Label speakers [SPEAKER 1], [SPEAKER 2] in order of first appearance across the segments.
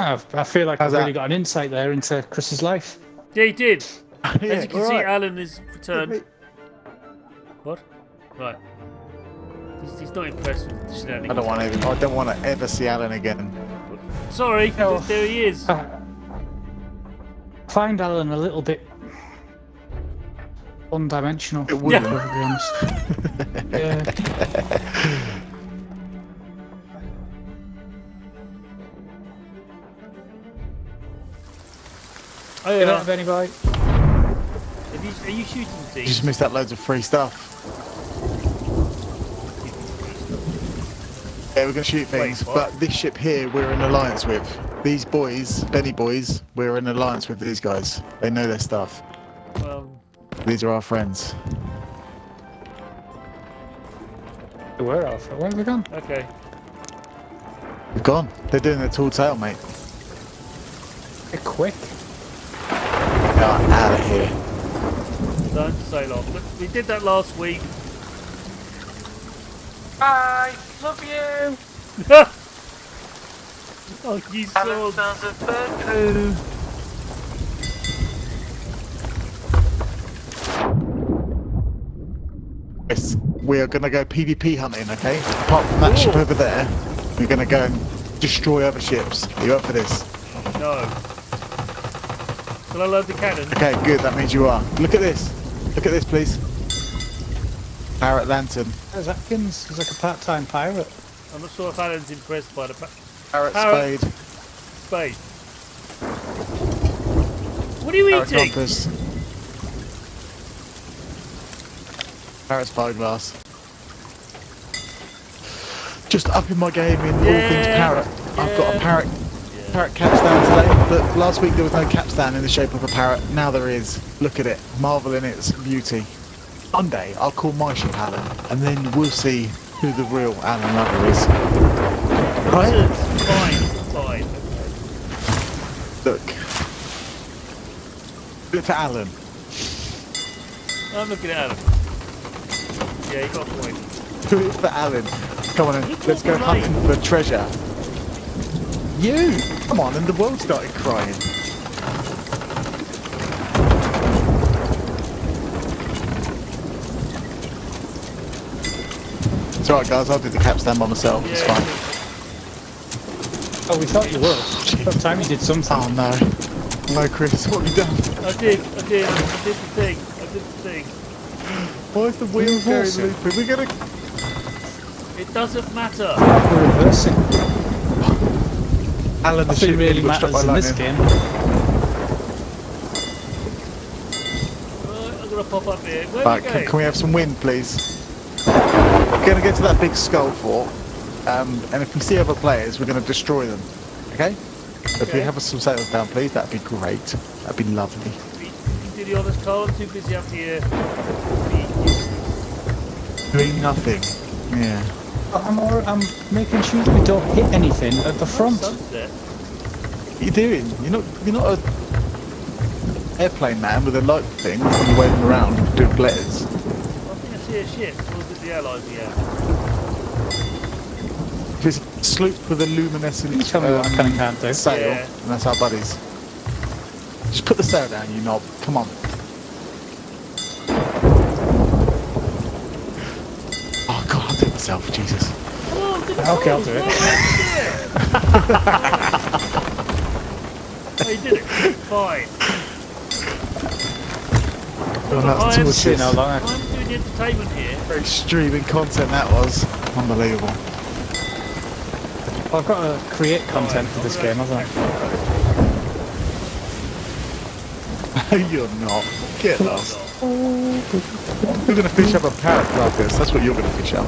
[SPEAKER 1] I, I feel like
[SPEAKER 2] How's
[SPEAKER 1] I've really got an insight there into Chris's life.
[SPEAKER 3] Yeah, he did.
[SPEAKER 2] yeah,
[SPEAKER 3] As you can see,
[SPEAKER 2] right.
[SPEAKER 3] Alan is returned. What? Right. He's, he's not impressed with the shenanigans.
[SPEAKER 2] I don't want to. I don't want to ever see Alan again.
[SPEAKER 3] Sorry,
[SPEAKER 1] No. Oh.
[SPEAKER 3] there he is.
[SPEAKER 1] I find Alan a little bit one-dimensional.
[SPEAKER 2] It wouldn't.
[SPEAKER 1] To be honest. yeah.
[SPEAKER 3] Oh,
[SPEAKER 1] You don't
[SPEAKER 3] yeah.
[SPEAKER 1] have anybody?
[SPEAKER 3] Have you, are you shooting
[SPEAKER 2] You
[SPEAKER 3] things?
[SPEAKER 2] just missed out loads of free stuff. Yeah, we're gonna shoot things,
[SPEAKER 3] what?
[SPEAKER 2] but this ship here we're in alliance with. These boys, Benny boys, we're in alliance with these guys. They know their stuff.
[SPEAKER 3] Um,
[SPEAKER 2] These are our friends.
[SPEAKER 1] Where are Where have we gone?
[SPEAKER 3] okay.
[SPEAKER 2] They've gone. They're doing their tall tale, mate.
[SPEAKER 1] Get quick.
[SPEAKER 2] They are out of here.
[SPEAKER 3] Don't sail off. We did that last week.
[SPEAKER 1] Bye. Love you.
[SPEAKER 3] oh, you saw.
[SPEAKER 1] sounds of bird poo.
[SPEAKER 2] Yes, we are gonna go PvP hunting, okay? Apart from that ship over there, we're gonna go and destroy other ships. Are you up for this?
[SPEAKER 3] No. Shall I load the cannon?
[SPEAKER 2] Okay, good. That means you are. Look at this. Look at this, please. Parrot lantern.
[SPEAKER 1] There's Atkins. He's like a part-time pirate.
[SPEAKER 3] I'm not sure if Alan's impressed by the pa-
[SPEAKER 2] Parrot
[SPEAKER 3] Parrot.
[SPEAKER 2] spade.
[SPEAKER 3] spade. What are you
[SPEAKER 2] Parrot
[SPEAKER 3] eating?
[SPEAKER 2] compass. Parrot spyglass. Just upping my game in all things
[SPEAKER 3] Yeah,
[SPEAKER 2] parrot. I've got a
[SPEAKER 3] yeah.
[SPEAKER 2] Parrot parrot capstan today. but last week there was no capstan in the shape of a parrot. Now there is. Look at it. Marvel in its beauty. Monday I'll call my ship Alan, and then we'll see who the real Alan Lover is. Right?
[SPEAKER 3] Fine, fine.
[SPEAKER 2] Look. It for Alan.
[SPEAKER 3] I'm looking at Alan. Yeah, you got a point.
[SPEAKER 2] Do for Alan. Come on, in. let's go
[SPEAKER 3] right.
[SPEAKER 2] hunting for treasure. You! Come on, and the world started crying. It's alright guys, I'll do the capstan by myself, it's fine.
[SPEAKER 1] Oh, we thought you were. About time you did something.
[SPEAKER 2] Oh no. No Chris, what have you done?
[SPEAKER 3] I did, I did, I did the thing, I did the thing.
[SPEAKER 2] Why is the wheel going
[SPEAKER 1] reversing?
[SPEAKER 2] loopy? We're gonna
[SPEAKER 3] It doesn't matter.
[SPEAKER 1] We're reversing.
[SPEAKER 2] Alan the
[SPEAKER 1] Nothing
[SPEAKER 2] ship
[SPEAKER 1] really
[SPEAKER 2] got struck
[SPEAKER 1] matters
[SPEAKER 2] by
[SPEAKER 1] in this game.
[SPEAKER 3] Right, I'm gonna pop up here. Where
[SPEAKER 2] Right, can, can we have some wind, please? We're going to get to that big skull fort, um, and if we see other players, we're going to destroy them. Okay? If we have some sailors down, please, that'd be great. That'd be lovely.
[SPEAKER 3] You can do the honest Karl, I'm too busy up here.
[SPEAKER 2] Doing nothing. Yeah.
[SPEAKER 1] I'm, all, I'm making sure we don't hit anything at the front.
[SPEAKER 2] What are you doing? You're not. You're not a airplane man with a light thing. and You're waving around doing letters.
[SPEAKER 3] I think I see a ship. Or is it the Allies again?
[SPEAKER 2] If it's a sloop with a luminescent
[SPEAKER 1] You tell me what I
[SPEAKER 2] um,
[SPEAKER 1] can and can't do.
[SPEAKER 2] sail,
[SPEAKER 3] Yeah.
[SPEAKER 2] and that's our buddies. Just put the sail down, you knob. Come on. Oh god, I'll do it myself, Jesus.
[SPEAKER 3] Oh,
[SPEAKER 1] I'll do it.
[SPEAKER 3] oh, you did it. Fine.
[SPEAKER 2] Oh, that's
[SPEAKER 3] I
[SPEAKER 2] too
[SPEAKER 3] am
[SPEAKER 2] much
[SPEAKER 1] seeing how long I-
[SPEAKER 3] I'm doing the entertainment here.
[SPEAKER 2] very streaming content that was. Unbelievable.
[SPEAKER 1] I've got to create content for this game, haven't I?
[SPEAKER 2] you're not. Get lost. You're gonna fish up a parrot like this. That's what you're gonna fish up.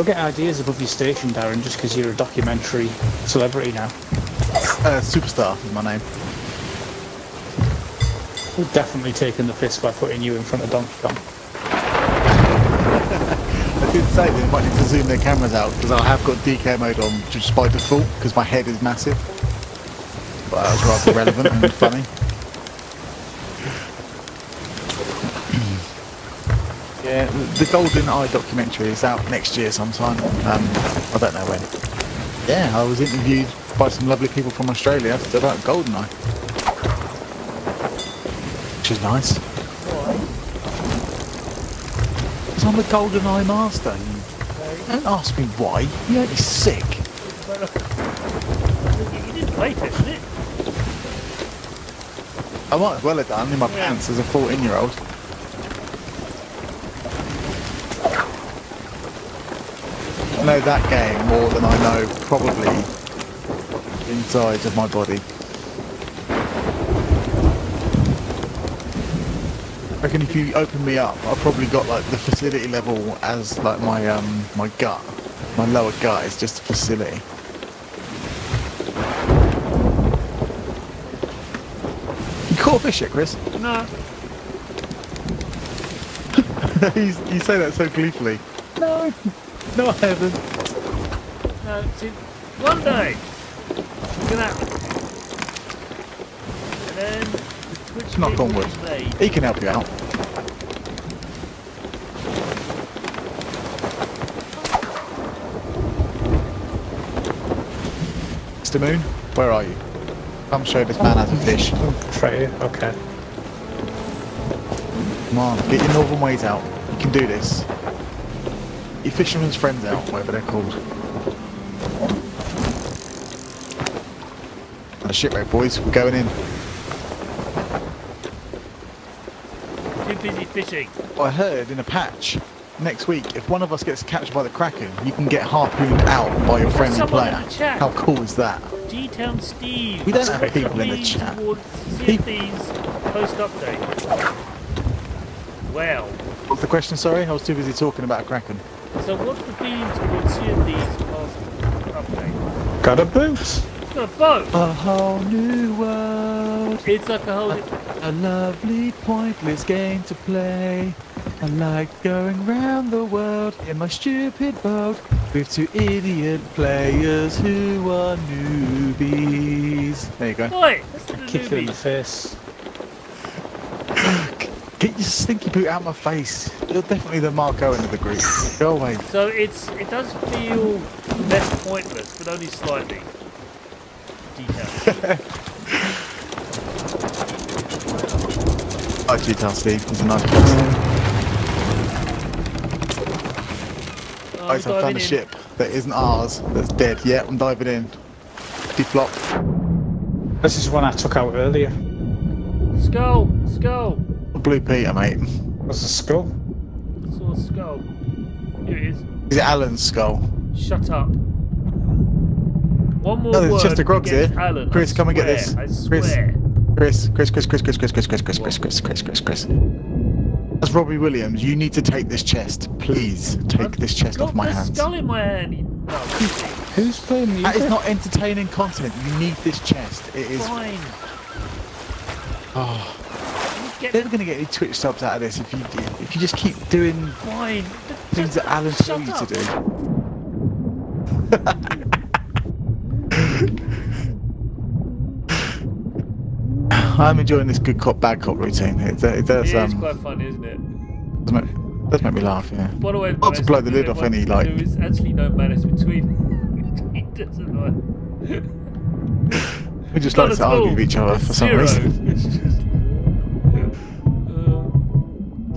[SPEAKER 1] We'll get ideas above your station, Darren, just because you're a documentary celebrity now.
[SPEAKER 2] Uh, superstar is my name.
[SPEAKER 1] We've definitely taken the piss by putting you in front of Donkey Kong.
[SPEAKER 2] I did say they might need to zoom their cameras out because I have got DK mode on just by default because my head is massive. But that was rather relevant and funny. The GoldenEye documentary is out next year sometime. Um, I don't know when. Yeah, I was interviewed by some lovely people from Australia about GoldenEye. Which is nice.
[SPEAKER 3] Why?
[SPEAKER 2] Because I'm a GoldenEye master. Don't ask me why. You're only sick.
[SPEAKER 3] You didn't play test it.
[SPEAKER 2] I might as well have done in my
[SPEAKER 3] Yeah.
[SPEAKER 2] pants as a 14 year old. Know that game more than I know probably inside of my body. I reckon if you open me up, I've probably got like the facility level as like my um my gut. My lower gut is just a facility. You caught a fish yet, Chris?
[SPEAKER 3] No.
[SPEAKER 2] you, you say that so gleefully. No, no, I haven't.
[SPEAKER 3] No, see, one day. Look at that. And then the Twitch
[SPEAKER 2] Knock
[SPEAKER 3] game
[SPEAKER 2] on wood. He can help you out. Mr. Moon, where are you? Come show this man how to fish.
[SPEAKER 1] Tray, okay.
[SPEAKER 2] Come on, get your northern ways out. You can do this. Your fisherman's friends out, whatever they're called. Oh, shipwreck, boys. We're going in.
[SPEAKER 3] Too busy fishing.
[SPEAKER 2] I heard in a patch next week, if one of us gets captured by the Kraken, you can get harpooned out by your friendly
[SPEAKER 3] someone
[SPEAKER 2] player.
[SPEAKER 3] in the chat.
[SPEAKER 2] How cool is that?
[SPEAKER 3] G-Town Steve.
[SPEAKER 2] We don't
[SPEAKER 1] That's
[SPEAKER 2] have people in the chat.
[SPEAKER 3] towards post update. Well,
[SPEAKER 2] What's the question? Sorry, I was too busy talking about a Kraken.
[SPEAKER 3] So what's the feeling towards CFD's post update?
[SPEAKER 1] Got a boot.
[SPEAKER 3] It's got a boat.
[SPEAKER 2] A whole new world,
[SPEAKER 3] It's like a whole.
[SPEAKER 2] a lovely pointless game to play. I like going round the world in my stupid boat with two idiot players who are newbies. There you go.
[SPEAKER 3] Oi, listen to
[SPEAKER 1] Kick you in the face.
[SPEAKER 2] Get your stinky boot out of my face. You're definitely the Mark Owen of the group. Go away.
[SPEAKER 3] So it's it does feel less pointless, but only slightly. Detail.
[SPEAKER 2] Hi, G-Town Steve. He's a nice person.
[SPEAKER 3] Oh, uh,
[SPEAKER 2] Guys, I've
[SPEAKER 3] diving
[SPEAKER 2] found a
[SPEAKER 3] in.
[SPEAKER 2] ship that isn't ours, that's dead. Yeah, I'm diving in. Deflop.
[SPEAKER 1] This is one I took out earlier.
[SPEAKER 3] Skull, skull.
[SPEAKER 2] Blue Peter, mate.
[SPEAKER 1] Was the skull?
[SPEAKER 3] I saw a skull. Here it is.
[SPEAKER 2] Is it Alan's skull?
[SPEAKER 3] Shut up. One more
[SPEAKER 2] No, there's
[SPEAKER 3] word
[SPEAKER 2] Chester Groggs
[SPEAKER 3] against
[SPEAKER 2] here.
[SPEAKER 3] Alan.
[SPEAKER 2] Chris,
[SPEAKER 3] I
[SPEAKER 2] come and get this.
[SPEAKER 3] I
[SPEAKER 2] Chris.
[SPEAKER 3] swear.
[SPEAKER 2] Chris, Chris, Chris, Chris, Chris, Chris, Chris, Chris, Chris, Chris, Chris, Chris, Chris, Chris, Chris. That's Robbie Williams. You need to take this chest. Please take
[SPEAKER 3] I've
[SPEAKER 2] this chest
[SPEAKER 3] got
[SPEAKER 2] off my
[SPEAKER 3] the
[SPEAKER 2] hands.
[SPEAKER 3] skull in my hand. No,
[SPEAKER 1] Who's playing music?
[SPEAKER 2] That is not entertaining content. You need this chest. It is.
[SPEAKER 3] fine.
[SPEAKER 2] Oh,
[SPEAKER 3] Get
[SPEAKER 2] they're never going to get any Twitch subs out of this if you if you just keep doing
[SPEAKER 3] fine.
[SPEAKER 2] things that Alan told you to do. I'm enjoying this good cop bad cop routine. It, it does
[SPEAKER 3] It is
[SPEAKER 2] um
[SPEAKER 3] quite fun, isn't it?
[SPEAKER 2] does make, does make me laugh. Yeah.
[SPEAKER 3] By the way,
[SPEAKER 2] Not to blow the lid off any, like-
[SPEAKER 3] There is actually no manners between. between us and I.
[SPEAKER 2] We just
[SPEAKER 3] Not
[SPEAKER 2] like to argue
[SPEAKER 3] all.
[SPEAKER 2] with each other
[SPEAKER 3] It's
[SPEAKER 2] for some
[SPEAKER 3] zero.
[SPEAKER 2] reason.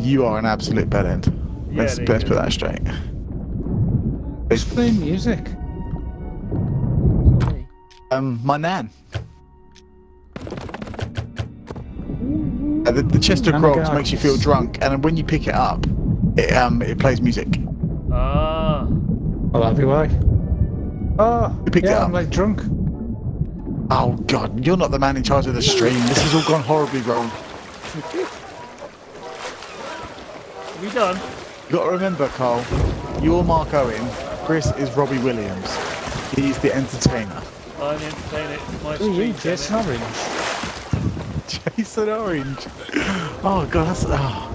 [SPEAKER 2] You are an absolute bellend.
[SPEAKER 3] yeah,
[SPEAKER 2] Let's
[SPEAKER 3] there
[SPEAKER 2] let's put that straight.
[SPEAKER 1] Who's playing music?
[SPEAKER 3] Sorry.
[SPEAKER 2] Um, my nan. Uh, the, the chest of
[SPEAKER 1] Nana
[SPEAKER 2] grogs makes you feel drunk, and when you pick it up, it um it plays music.
[SPEAKER 3] Ah.
[SPEAKER 1] Well, that'll be why. Oh,
[SPEAKER 2] You picked it
[SPEAKER 1] yeah,
[SPEAKER 2] up.
[SPEAKER 1] I'm like drunk.
[SPEAKER 2] Oh god, you're not the man in charge of the stream. This has all gone horribly wrong.
[SPEAKER 3] We done?
[SPEAKER 2] You got to remember, Karl. You're Mark Owen. Chris is Robbie Williams. He's the entertainer.
[SPEAKER 3] I'm entertaining it. It's my
[SPEAKER 1] Who are you. Jason
[SPEAKER 3] it.
[SPEAKER 1] Orange?
[SPEAKER 2] Jason Orange. Oh god, that's. Oh.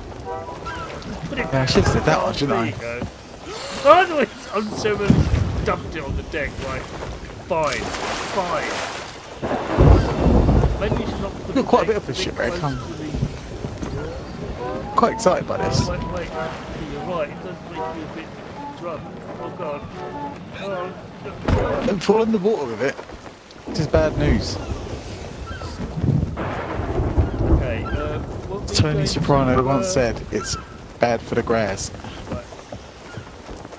[SPEAKER 3] Put it
[SPEAKER 2] Yeah, I should have said that one, shouldn't
[SPEAKER 3] there
[SPEAKER 2] I?
[SPEAKER 3] you go. Oh, no, it's on seven. Dumped it on the deck. Right. Fine. Fine. Maybe you should not put
[SPEAKER 2] got quite a bit of this
[SPEAKER 3] bit
[SPEAKER 2] shipwreck, quite excited by this.
[SPEAKER 3] Oh, wait, wait. You're right. It does make you a bit drunk. Oh god. Oh.
[SPEAKER 2] Don't fall in the water with it. This is bad news.
[SPEAKER 3] Okay. Uh,
[SPEAKER 2] Tony Soprano
[SPEAKER 3] to,
[SPEAKER 2] once
[SPEAKER 3] uh,
[SPEAKER 2] said it's bad for the grass.
[SPEAKER 3] Right.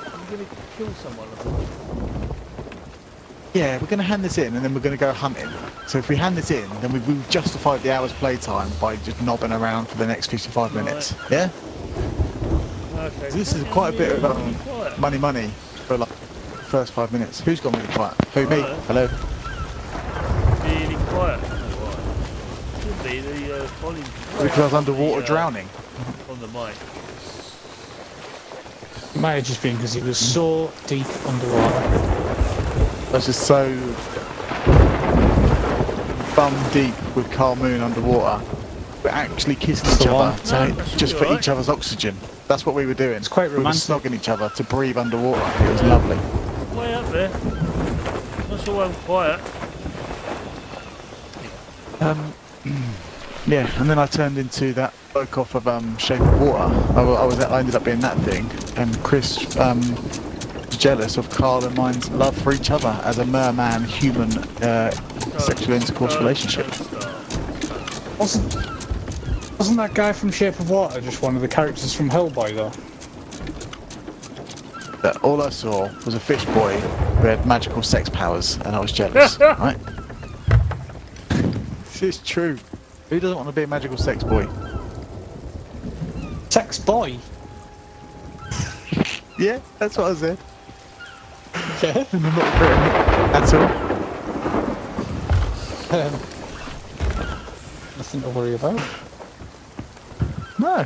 [SPEAKER 3] I'm gonna kill someone. I think.
[SPEAKER 2] Yeah, we're going to hand this in and then we're going to go hunting. So if we hand this in, then we've, we've justified the hour's playtime by just knobbing around for the next 55
[SPEAKER 3] Right.
[SPEAKER 2] minutes. Yeah?
[SPEAKER 3] Okay.
[SPEAKER 2] So this is quite a bit of um, money money for like first five minutes. Who's gone really quiet? Who, me?
[SPEAKER 3] Hello.
[SPEAKER 2] Hello?
[SPEAKER 3] Really quiet. Could be the uh, volume.
[SPEAKER 2] Because I was underwater
[SPEAKER 3] the, uh,
[SPEAKER 2] drowning.
[SPEAKER 3] On the mic.
[SPEAKER 1] It might have just been because he was so deep underwater.
[SPEAKER 2] I was just so bum deep with Karl Moon underwater. We're actually kissing each other
[SPEAKER 1] one.
[SPEAKER 2] so
[SPEAKER 3] No,
[SPEAKER 2] just for
[SPEAKER 3] alright.
[SPEAKER 2] each other's oxygen. That's what we were doing.
[SPEAKER 1] It's quite romantic.
[SPEAKER 2] We were
[SPEAKER 1] romantic.
[SPEAKER 2] snogging each other to breathe underwater. It was lovely.
[SPEAKER 3] Way up there. Not sure why I'm quiet.
[SPEAKER 2] Um, yeah, and then I turned into that bloke off of um, Shape of Water. I, wa- I was I ended up being that thing, and Chris um, was jealous of Karl and mine's love for each other as a merman human uh, sexual intercourse relationship.
[SPEAKER 1] Wasn't wasn't that guy from Shape of Water just one of the characters from Hellboy though?
[SPEAKER 2] That all I saw was a fish boy who had magical sex powers, and I was jealous. right? this is true. Who doesn't want to be a magical sex boy?
[SPEAKER 1] Sex boy.
[SPEAKER 2] Yeah, that's what I said. And I'm not it all.
[SPEAKER 1] Um, nothing to worry about.
[SPEAKER 2] No,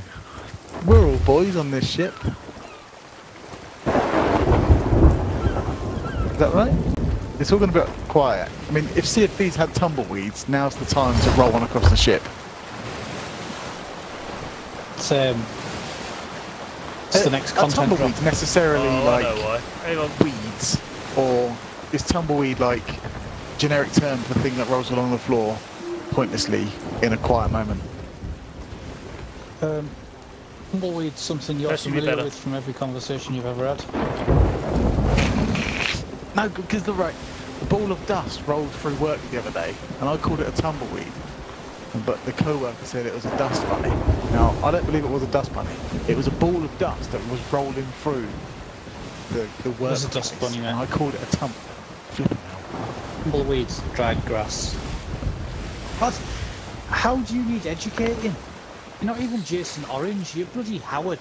[SPEAKER 2] we're all boys on this ship. Is that right? It's all going to be quiet. I mean, if Sea of Thieves had tumbleweeds, now's the time to roll on across the ship.
[SPEAKER 1] It's, um, it's the next
[SPEAKER 2] Are
[SPEAKER 1] content drop.
[SPEAKER 2] tumbleweeds necessarily
[SPEAKER 3] Oh, I
[SPEAKER 2] like
[SPEAKER 3] know why.
[SPEAKER 2] Weeds, or is tumbleweed like generic term for the thing that rolls along the floor pointlessly in a quiet moment?
[SPEAKER 1] Um, tumbleweed's something you're
[SPEAKER 3] That should be
[SPEAKER 1] familiar with from every conversation you've ever had.
[SPEAKER 2] No, because the right, the ball of dust rolled through work the other day, and I called it a tumbleweed. But the co-worker said it was a dust bunny. Now, I don't believe it was a dust bunny. It was a ball of dust that was rolling through the the work.
[SPEAKER 1] was a dust bunny,
[SPEAKER 2] and
[SPEAKER 1] man.
[SPEAKER 2] I called it a tum. Flipping hell.
[SPEAKER 1] Tumbleweeds, dried grass. What? How do you need educating? You're not even Jason Orange, you're bloody Howard.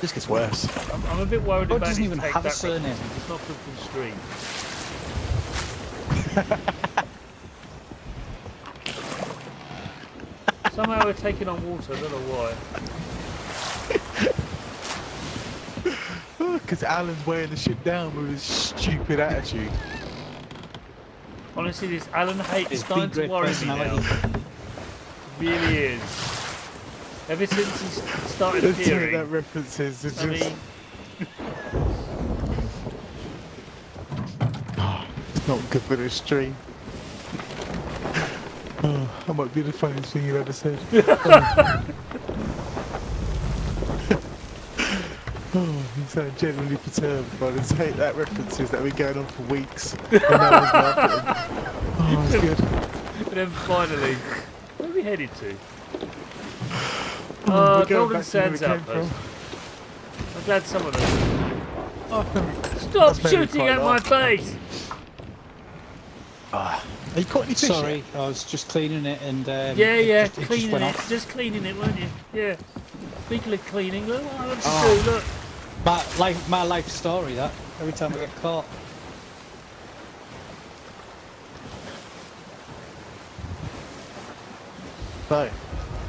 [SPEAKER 2] This gets worse.
[SPEAKER 3] I'm, I'm a bit worried
[SPEAKER 1] Bud
[SPEAKER 3] about
[SPEAKER 1] doesn't even have a surname.
[SPEAKER 3] It's not good for the stream. Somehow we're taking on water, I don't know why.
[SPEAKER 2] Because Alan's weighing the shit down with his stupid attitude.
[SPEAKER 3] Honestly, this Alan hate is
[SPEAKER 1] His
[SPEAKER 3] starting
[SPEAKER 1] big
[SPEAKER 3] to
[SPEAKER 1] great
[SPEAKER 3] worry me now.
[SPEAKER 1] personality.
[SPEAKER 3] really is. Ever since he started
[SPEAKER 2] Let's see what that
[SPEAKER 3] appearing,
[SPEAKER 2] reference is. It's
[SPEAKER 3] I
[SPEAKER 2] just-
[SPEAKER 3] mean, ah,
[SPEAKER 2] It's not good for the stream. Oh, that might be the funniest thing you've ever said. oh, you sound genuinely perturbed by this hate that references that have been going on for weeks. And. Oh, it's good.
[SPEAKER 3] and then finally, where are we headed to?
[SPEAKER 2] Oh,
[SPEAKER 3] Uh, Golden
[SPEAKER 2] back to where we
[SPEAKER 3] Sands Outpost. I'm glad some of them.
[SPEAKER 2] Oh,
[SPEAKER 3] Stop
[SPEAKER 2] That's made me
[SPEAKER 3] shooting at my face!
[SPEAKER 2] ah. Have you caught any fish
[SPEAKER 1] Sorry,
[SPEAKER 2] yet?
[SPEAKER 1] I was just cleaning it and um,
[SPEAKER 3] Yeah, yeah,
[SPEAKER 1] just, it just
[SPEAKER 3] cleaning
[SPEAKER 1] went
[SPEAKER 3] it. Just cleaning it, weren't you? Yeah. Speaking of cleaning, look what I have to
[SPEAKER 2] Oh.
[SPEAKER 3] do, look.
[SPEAKER 1] My life, my life story. That every time I get caught.
[SPEAKER 2] So,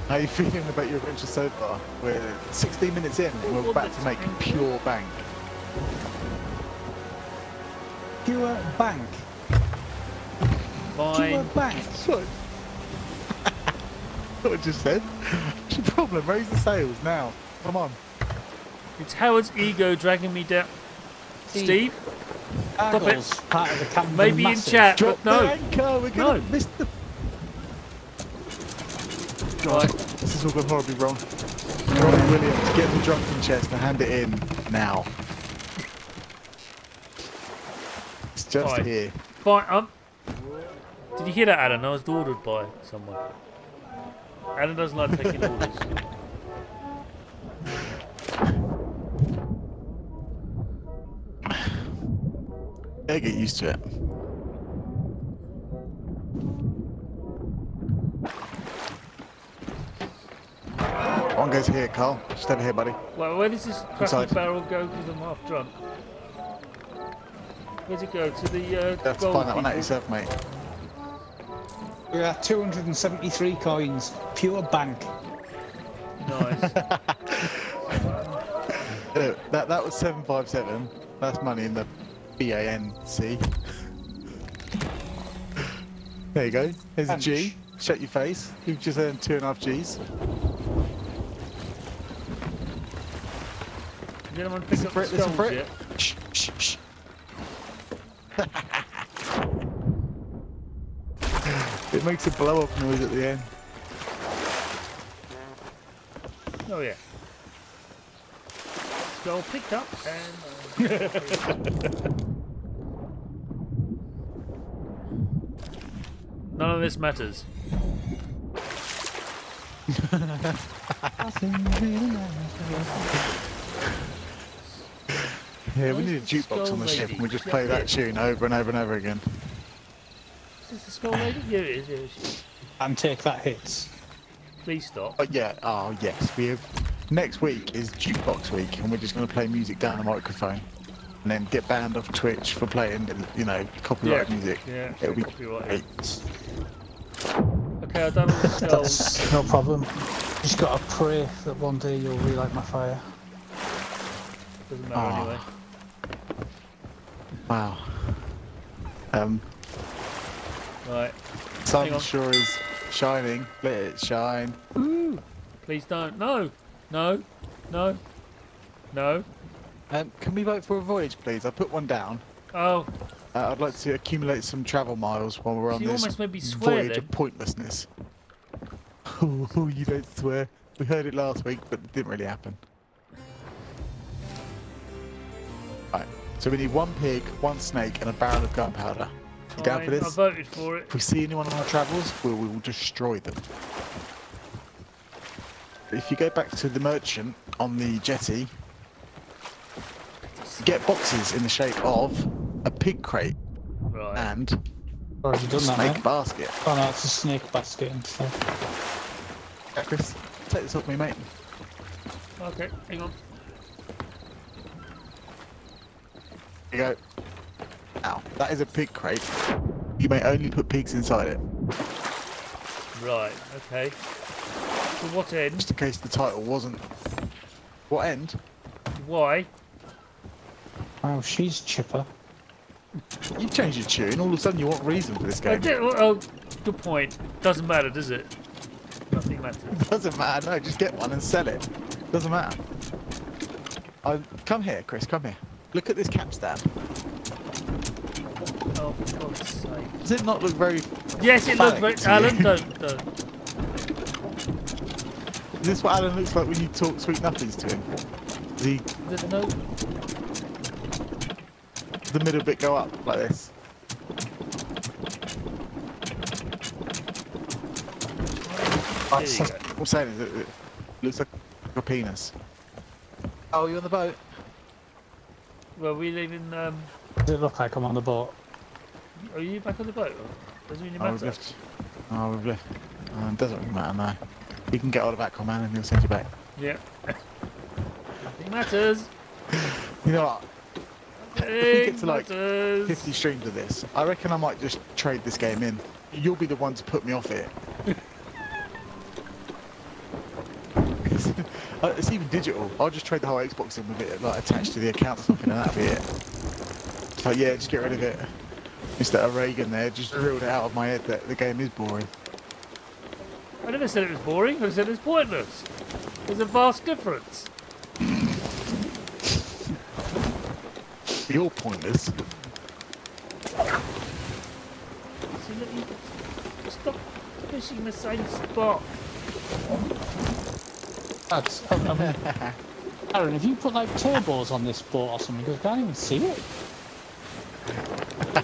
[SPEAKER 2] how are you feeling about your adventure so far? We're 16 minutes in and we're about to make pure bank.
[SPEAKER 1] Pure bank. Pure
[SPEAKER 3] Fine.
[SPEAKER 1] bank.
[SPEAKER 2] Sorry. what I just said. What's your problem? Raise the sails now. Come on.
[SPEAKER 3] It's Howard's ego dragging me down. Steve?
[SPEAKER 1] Gargles, part of the Camden
[SPEAKER 3] Maybe in chat,
[SPEAKER 2] Drop
[SPEAKER 3] but no.
[SPEAKER 2] anchor. We're gonna
[SPEAKER 3] No.
[SPEAKER 2] miss the. God, this is all gone horribly wrong. Robbie Williams, get the drunken chest and hand it in now. It's just
[SPEAKER 3] Right.
[SPEAKER 2] here.
[SPEAKER 3] Fine. Um. Did you hear that, Alan? I was ordered by someone. Alan doesn't like taking orders.
[SPEAKER 2] They get used to it. One goes here, Karl. Just over here, buddy.
[SPEAKER 3] Well, where does this
[SPEAKER 2] Inside.
[SPEAKER 3] barrel go? Because I'm half drunk. Where's it go? To the uh,
[SPEAKER 2] You have to find that one out yourself, mate.
[SPEAKER 1] We're at 273 coins, pure bank.
[SPEAKER 3] Nice.
[SPEAKER 2] Uh, that that was seven five seven. That's money in the B A N C. There you go. There's a G. Shut your face. You've just earned two and a half G's.
[SPEAKER 3] Did anyone pick
[SPEAKER 2] Listen
[SPEAKER 3] up
[SPEAKER 2] for
[SPEAKER 3] the
[SPEAKER 2] it, listen for
[SPEAKER 3] skulls
[SPEAKER 2] it.
[SPEAKER 3] yet?
[SPEAKER 2] Shh, shh, shh. it makes a blow up noise at the end.
[SPEAKER 3] Oh yeah. Skull picked up and. uh, None of this matters.
[SPEAKER 2] Yeah, we need a jukebox on the ship and we just play that tune over and over and over again.
[SPEAKER 3] Is the skull lady? Yeah, it is. Yeah, it is.
[SPEAKER 1] And take that hit.
[SPEAKER 3] Please stop.
[SPEAKER 2] But yeah, oh yes, we have. Next week is jukebox week, and we're just going to play music down the microphone, and then get banned off Twitch for playing, you know, copyright
[SPEAKER 3] Yeah,
[SPEAKER 2] music.
[SPEAKER 3] yeah,
[SPEAKER 2] it'll be great.
[SPEAKER 3] Okay, I've done all the.
[SPEAKER 1] That's no problem. Just gotta pray that one day you'll relight my fire.
[SPEAKER 3] Doesn't matter
[SPEAKER 2] Ah.
[SPEAKER 3] anyway.
[SPEAKER 2] Wow. Um,
[SPEAKER 3] Right.
[SPEAKER 2] sun sure is shining. Let it shine.
[SPEAKER 3] Please don't. No. No. No. No.
[SPEAKER 2] Um, can we vote for a voyage, please? I put one down.
[SPEAKER 3] Oh,
[SPEAKER 2] Uh, I'd like to accumulate some travel miles while we're on
[SPEAKER 3] you
[SPEAKER 2] this
[SPEAKER 3] almost made me swear
[SPEAKER 2] voyage
[SPEAKER 3] then.
[SPEAKER 2] of pointlessness. Oh, you don't swear. We heard it last week, but it didn't really happen. Right, so we need one pig, one snake, and a barrel of gunpowder. You down for
[SPEAKER 3] Fine, I
[SPEAKER 2] this?
[SPEAKER 3] voted for it.
[SPEAKER 2] If we see anyone on our travels, we we will destroy them. If you go back to the merchant on the jetty, get boxes in the shape of a pig crate
[SPEAKER 3] Right.
[SPEAKER 2] and oh,
[SPEAKER 1] Already
[SPEAKER 2] a
[SPEAKER 1] done that,
[SPEAKER 2] snake
[SPEAKER 1] mate.
[SPEAKER 2] basket.
[SPEAKER 1] Oh no, it's a snake basket instead.
[SPEAKER 2] Yeah, Chris, take this off me, mate.
[SPEAKER 3] Okay, hang on.
[SPEAKER 2] Here you go. Now, that is a pig crate. You may only put pigs inside it,
[SPEAKER 3] Right, okay. To what end?
[SPEAKER 2] just in case the title wasn't. What end?
[SPEAKER 3] Why?
[SPEAKER 1] Oh, she's chipper.
[SPEAKER 2] You changed your tune. All of a sudden, you want reason for this
[SPEAKER 3] I
[SPEAKER 2] game.
[SPEAKER 3] did, oh, good point. Doesn't matter, does it? Nothing matters.
[SPEAKER 2] Doesn't matter. No, just get one and sell it. Doesn't matter. I, come here, Chris. Come here. Look at this capstan.
[SPEAKER 3] Oh, for God's sake.
[SPEAKER 2] Does it not look very?
[SPEAKER 3] Yes, it looks very. Alan, don't, don't.
[SPEAKER 2] Is this what Alan looks like when you talk sweet nothings to him? Does he
[SPEAKER 3] There's no.
[SPEAKER 2] does the middle bit go up like this?
[SPEAKER 3] There you go.
[SPEAKER 2] What I'm saying is it, it looks like a penis. Oh, you on the boat?
[SPEAKER 3] Well, we leaving. Um,
[SPEAKER 1] Does it look like I'm on the boat?
[SPEAKER 3] Are you back on the boat? Or Doesn't really
[SPEAKER 2] Oh, we've
[SPEAKER 3] matter.
[SPEAKER 2] left. Oh, we've left. Uh, it doesn't really matter now. You can get all the back man and he'll send you back.
[SPEAKER 3] Yeah. Nothing matters.
[SPEAKER 2] You know what?
[SPEAKER 3] Nothing
[SPEAKER 2] get to, like,
[SPEAKER 3] matters.
[SPEAKER 2] 50 streams of this. I reckon I might just trade this game in. You'll be the one to put me off it. Uh, it's even digital. I'll just trade the whole Xbox in with it like attached to the account or something, and that'll be it. So yeah, just get rid of it. Mr. Regan there just drilled it out of my head that the game is boring.
[SPEAKER 3] I never said it was boring. I said it's pointless. There's a vast difference.
[SPEAKER 2] You're pointless.
[SPEAKER 3] See, look, you- Stop fishing the same spot.
[SPEAKER 1] That's, I mean, Aaron, if you put like turbos on this boat or something, because I can't even see it.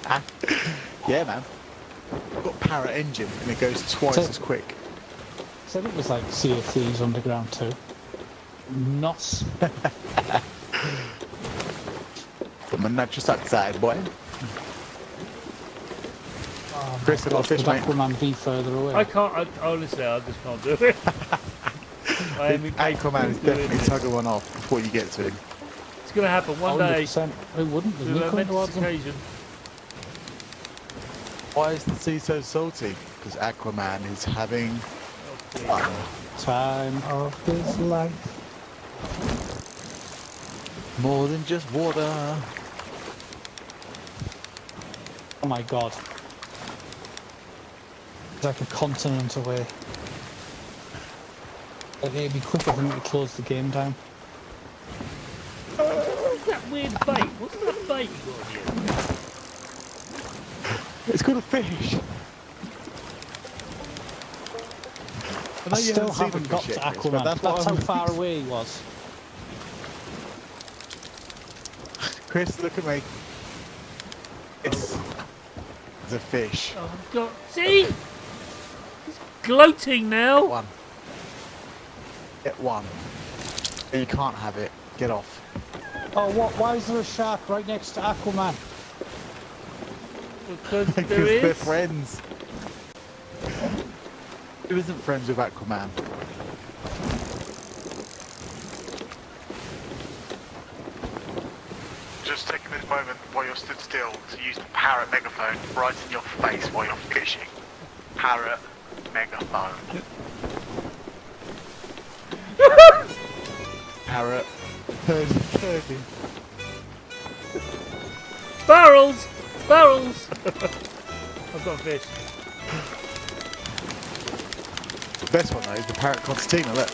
[SPEAKER 2] Yeah, man. I've got Parrot engine and it goes twice
[SPEAKER 1] So-
[SPEAKER 2] as quick.
[SPEAKER 1] Said it was like Sea of Thieves Underground too. Nos.
[SPEAKER 2] Put my nuts outside, boy. Chris, I got a fish,
[SPEAKER 1] Could
[SPEAKER 2] mate.
[SPEAKER 1] Aquaman be further away?
[SPEAKER 3] I can't. I, honestly, I just can't do it. I am
[SPEAKER 2] Aquaman is
[SPEAKER 3] incapable of doing
[SPEAKER 2] definitely
[SPEAKER 3] this.
[SPEAKER 2] tugging one off before you get to him.
[SPEAKER 3] It's gonna happen one oh, day.
[SPEAKER 1] 100%. It wouldn't. There's
[SPEAKER 3] To
[SPEAKER 1] no
[SPEAKER 3] a
[SPEAKER 1] coming
[SPEAKER 3] momentous
[SPEAKER 1] them.
[SPEAKER 3] Occasion.
[SPEAKER 2] Why is the sea so salty? Because Aquaman is having
[SPEAKER 3] Oh,
[SPEAKER 2] fun.
[SPEAKER 1] Time of his life.
[SPEAKER 2] More than just water.
[SPEAKER 1] Oh my god. It's like a continent away. Like, It'd be quicker for me to close the game down.
[SPEAKER 3] What's that weird bait? What's that bait you got here?
[SPEAKER 2] It's called a fish. I
[SPEAKER 1] I
[SPEAKER 2] you
[SPEAKER 1] still
[SPEAKER 2] haven't
[SPEAKER 1] haven't got to Aquaman.
[SPEAKER 2] but
[SPEAKER 1] That's,
[SPEAKER 2] what
[SPEAKER 1] how
[SPEAKER 2] I'm-
[SPEAKER 1] far away he was.
[SPEAKER 2] Chris, look at me. It's, it's a fish.
[SPEAKER 3] Oh God! See, he's gloating now.
[SPEAKER 2] One. Get one. You can't have it. Get off.
[SPEAKER 1] Oh, what? Why is there a shark right next to Aquaman?
[SPEAKER 3] Because
[SPEAKER 2] Because
[SPEAKER 3] there
[SPEAKER 2] they're
[SPEAKER 3] is.
[SPEAKER 2] friends. Who isn't friends with Aquaman?
[SPEAKER 4] Just taking this moment while you're stood still to use the parrot megaphone right in your face while you're fishing. Parrot megaphone.
[SPEAKER 2] Parrot. Turd. Turdy.
[SPEAKER 3] Barrels! Barrels! I've got a fish.
[SPEAKER 2] The best one though is the parrot concertina. Look.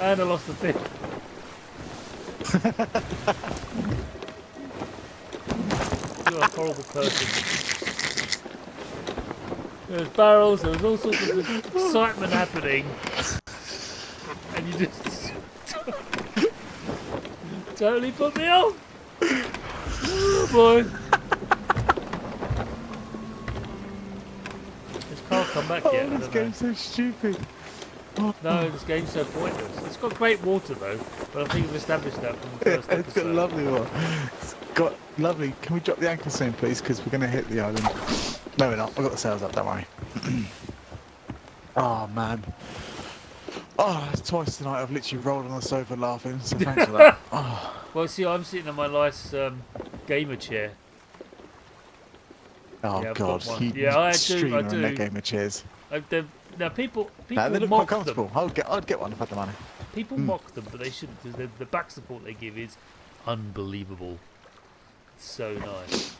[SPEAKER 3] And I lost the fish. You're a horrible person. There's barrels, there was all sorts of excitement happening. And you just totally put me off. Boy. This can't come back yet.
[SPEAKER 2] Oh, this
[SPEAKER 3] don't know.
[SPEAKER 2] game's so stupid.
[SPEAKER 3] No, this game's so pointless. It's got great water though, but I think we've established that from the first
[SPEAKER 2] it's got a lovely one. It's got lovely. Can we drop the anchor soon, please? Because we're going to hit the island. No, we're not. I've got the sails up. Don't worry. oh man. Oh, that's twice tonight. I've literally rolled on the sofa laughing. So thanks for that. Oh,
[SPEAKER 3] Well, see, I'm sitting on my nice um, gamer chair.
[SPEAKER 2] oh
[SPEAKER 3] Yeah,
[SPEAKER 2] god. You
[SPEAKER 3] Yeah, I do, I do.
[SPEAKER 2] that game of chairs.
[SPEAKER 3] Uh, they're- now, people people
[SPEAKER 2] Nah, they look quite
[SPEAKER 3] mock
[SPEAKER 2] comfortable.
[SPEAKER 3] them.
[SPEAKER 2] I'd get. I'd get one if I had the money.
[SPEAKER 3] People
[SPEAKER 2] Hmm.
[SPEAKER 3] mock them, but they shouldn't. The, the back support they give is unbelievable. So nice.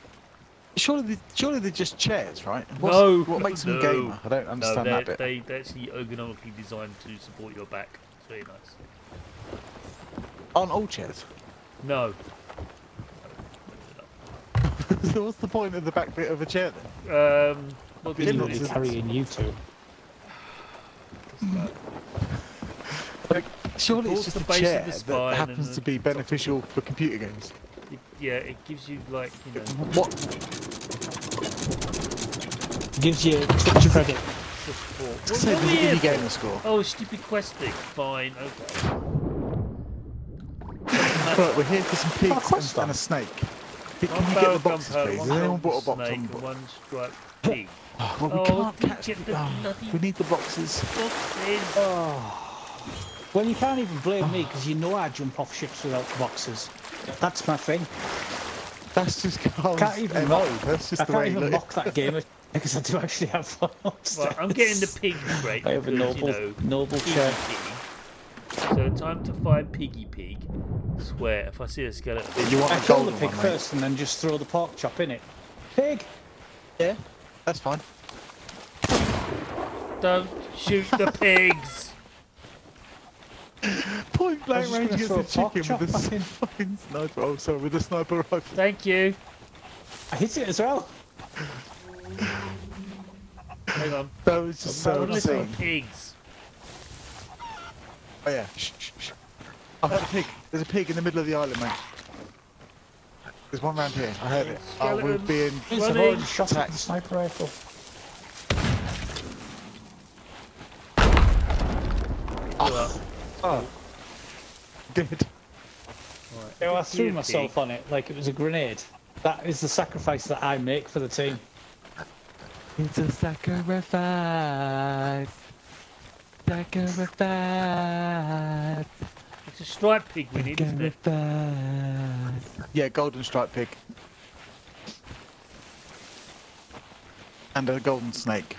[SPEAKER 2] Surely, they, surely they're just chairs, right? What's,
[SPEAKER 3] No,
[SPEAKER 2] What makes them
[SPEAKER 3] no.
[SPEAKER 2] gamer? I don't understand
[SPEAKER 3] they're,
[SPEAKER 2] that bit.
[SPEAKER 3] they they're actually ergonomically designed to support your back. It's very nice.
[SPEAKER 2] Aren't all chairs?
[SPEAKER 3] No.
[SPEAKER 2] So what's the point of the back bit of a chair then?
[SPEAKER 3] Um, well,
[SPEAKER 2] Didn't
[SPEAKER 3] you-
[SPEAKER 2] it?
[SPEAKER 1] Carrying you two.
[SPEAKER 2] Like, surely it's just
[SPEAKER 3] the
[SPEAKER 2] a
[SPEAKER 3] base of
[SPEAKER 2] chair
[SPEAKER 3] the
[SPEAKER 2] that happens
[SPEAKER 3] and
[SPEAKER 2] to be beneficial for computer games.
[SPEAKER 3] it- yeah, it gives you like you know
[SPEAKER 2] What?
[SPEAKER 1] Gives you Twitch credit.
[SPEAKER 3] support. What,
[SPEAKER 2] Say
[SPEAKER 3] what
[SPEAKER 2] the
[SPEAKER 3] are we here
[SPEAKER 2] indie
[SPEAKER 3] for?
[SPEAKER 2] gamer score.
[SPEAKER 3] Oh, stupid questing. Fine, okay.
[SPEAKER 2] Right, we're here for some pigs
[SPEAKER 1] quest
[SPEAKER 2] and, and a snake. Can
[SPEAKER 3] One
[SPEAKER 2] you
[SPEAKER 3] barrel
[SPEAKER 2] get the boxes, please?
[SPEAKER 3] one
[SPEAKER 2] Has anyone
[SPEAKER 3] golden
[SPEAKER 2] brought a box
[SPEAKER 3] snake,
[SPEAKER 2] on
[SPEAKER 3] and one striped pig.
[SPEAKER 2] Oh, well, we
[SPEAKER 3] Oh,
[SPEAKER 2] can't catch
[SPEAKER 3] get
[SPEAKER 2] the...
[SPEAKER 3] the
[SPEAKER 2] oh, we need the boxes.
[SPEAKER 3] Boxes.
[SPEAKER 1] Oh. Well, you can't even blame me because you know I jump off ships without boxes. That's my thing.
[SPEAKER 2] That's just Karl's
[SPEAKER 1] Can't even
[SPEAKER 2] MO.
[SPEAKER 1] mock-
[SPEAKER 2] That's just
[SPEAKER 1] I
[SPEAKER 2] the
[SPEAKER 1] can't
[SPEAKER 2] way
[SPEAKER 1] even
[SPEAKER 2] looks.
[SPEAKER 1] mock that game because I do actually have one upstairs.
[SPEAKER 3] Right, I'm getting the pig crate
[SPEAKER 1] I have a
[SPEAKER 3] because,
[SPEAKER 1] noble,
[SPEAKER 3] you know,
[SPEAKER 1] noble chair.
[SPEAKER 3] So time to find piggy pig. Swear, if I see a skeleton,
[SPEAKER 2] You want
[SPEAKER 1] I
[SPEAKER 2] a
[SPEAKER 1] kill the pig
[SPEAKER 2] one, mate?
[SPEAKER 1] first and then just throw the pork chop in it. Pig!
[SPEAKER 2] Yeah, that's fine.
[SPEAKER 3] don't shoot the pigs.
[SPEAKER 2] Point blank
[SPEAKER 1] just
[SPEAKER 2] range
[SPEAKER 1] gonna
[SPEAKER 2] against the
[SPEAKER 1] a
[SPEAKER 2] chicken with a
[SPEAKER 1] back in.
[SPEAKER 2] fucking sniper. Oh, sorry, with a sniper rifle.
[SPEAKER 3] Thank you.
[SPEAKER 1] I hit it as well.
[SPEAKER 3] Hang on.
[SPEAKER 2] That was just so
[SPEAKER 3] Listen to
[SPEAKER 2] obscene.
[SPEAKER 3] pigs.
[SPEAKER 2] Oh yeah. Shh, shh, shh. I heard a pig. There's a pig in the middle of the island, mate. There's one round here. I heard it. Oh, we're being
[SPEAKER 1] Please, I've
[SPEAKER 3] Running.
[SPEAKER 1] already shot it with
[SPEAKER 2] Attack.
[SPEAKER 1] the sniper rifle. Ah.
[SPEAKER 3] Oh.
[SPEAKER 2] oh. Ah. Did.
[SPEAKER 3] Right.
[SPEAKER 1] You know, I threw
[SPEAKER 3] pig.
[SPEAKER 1] myself on it like it was a grenade. That is the sacrifice that I make for the team.
[SPEAKER 2] It's a sacrifice. Sacrifice.
[SPEAKER 3] It's a striped pig we need, isn't it?
[SPEAKER 2] Yeah, golden striped pig. And a golden snake.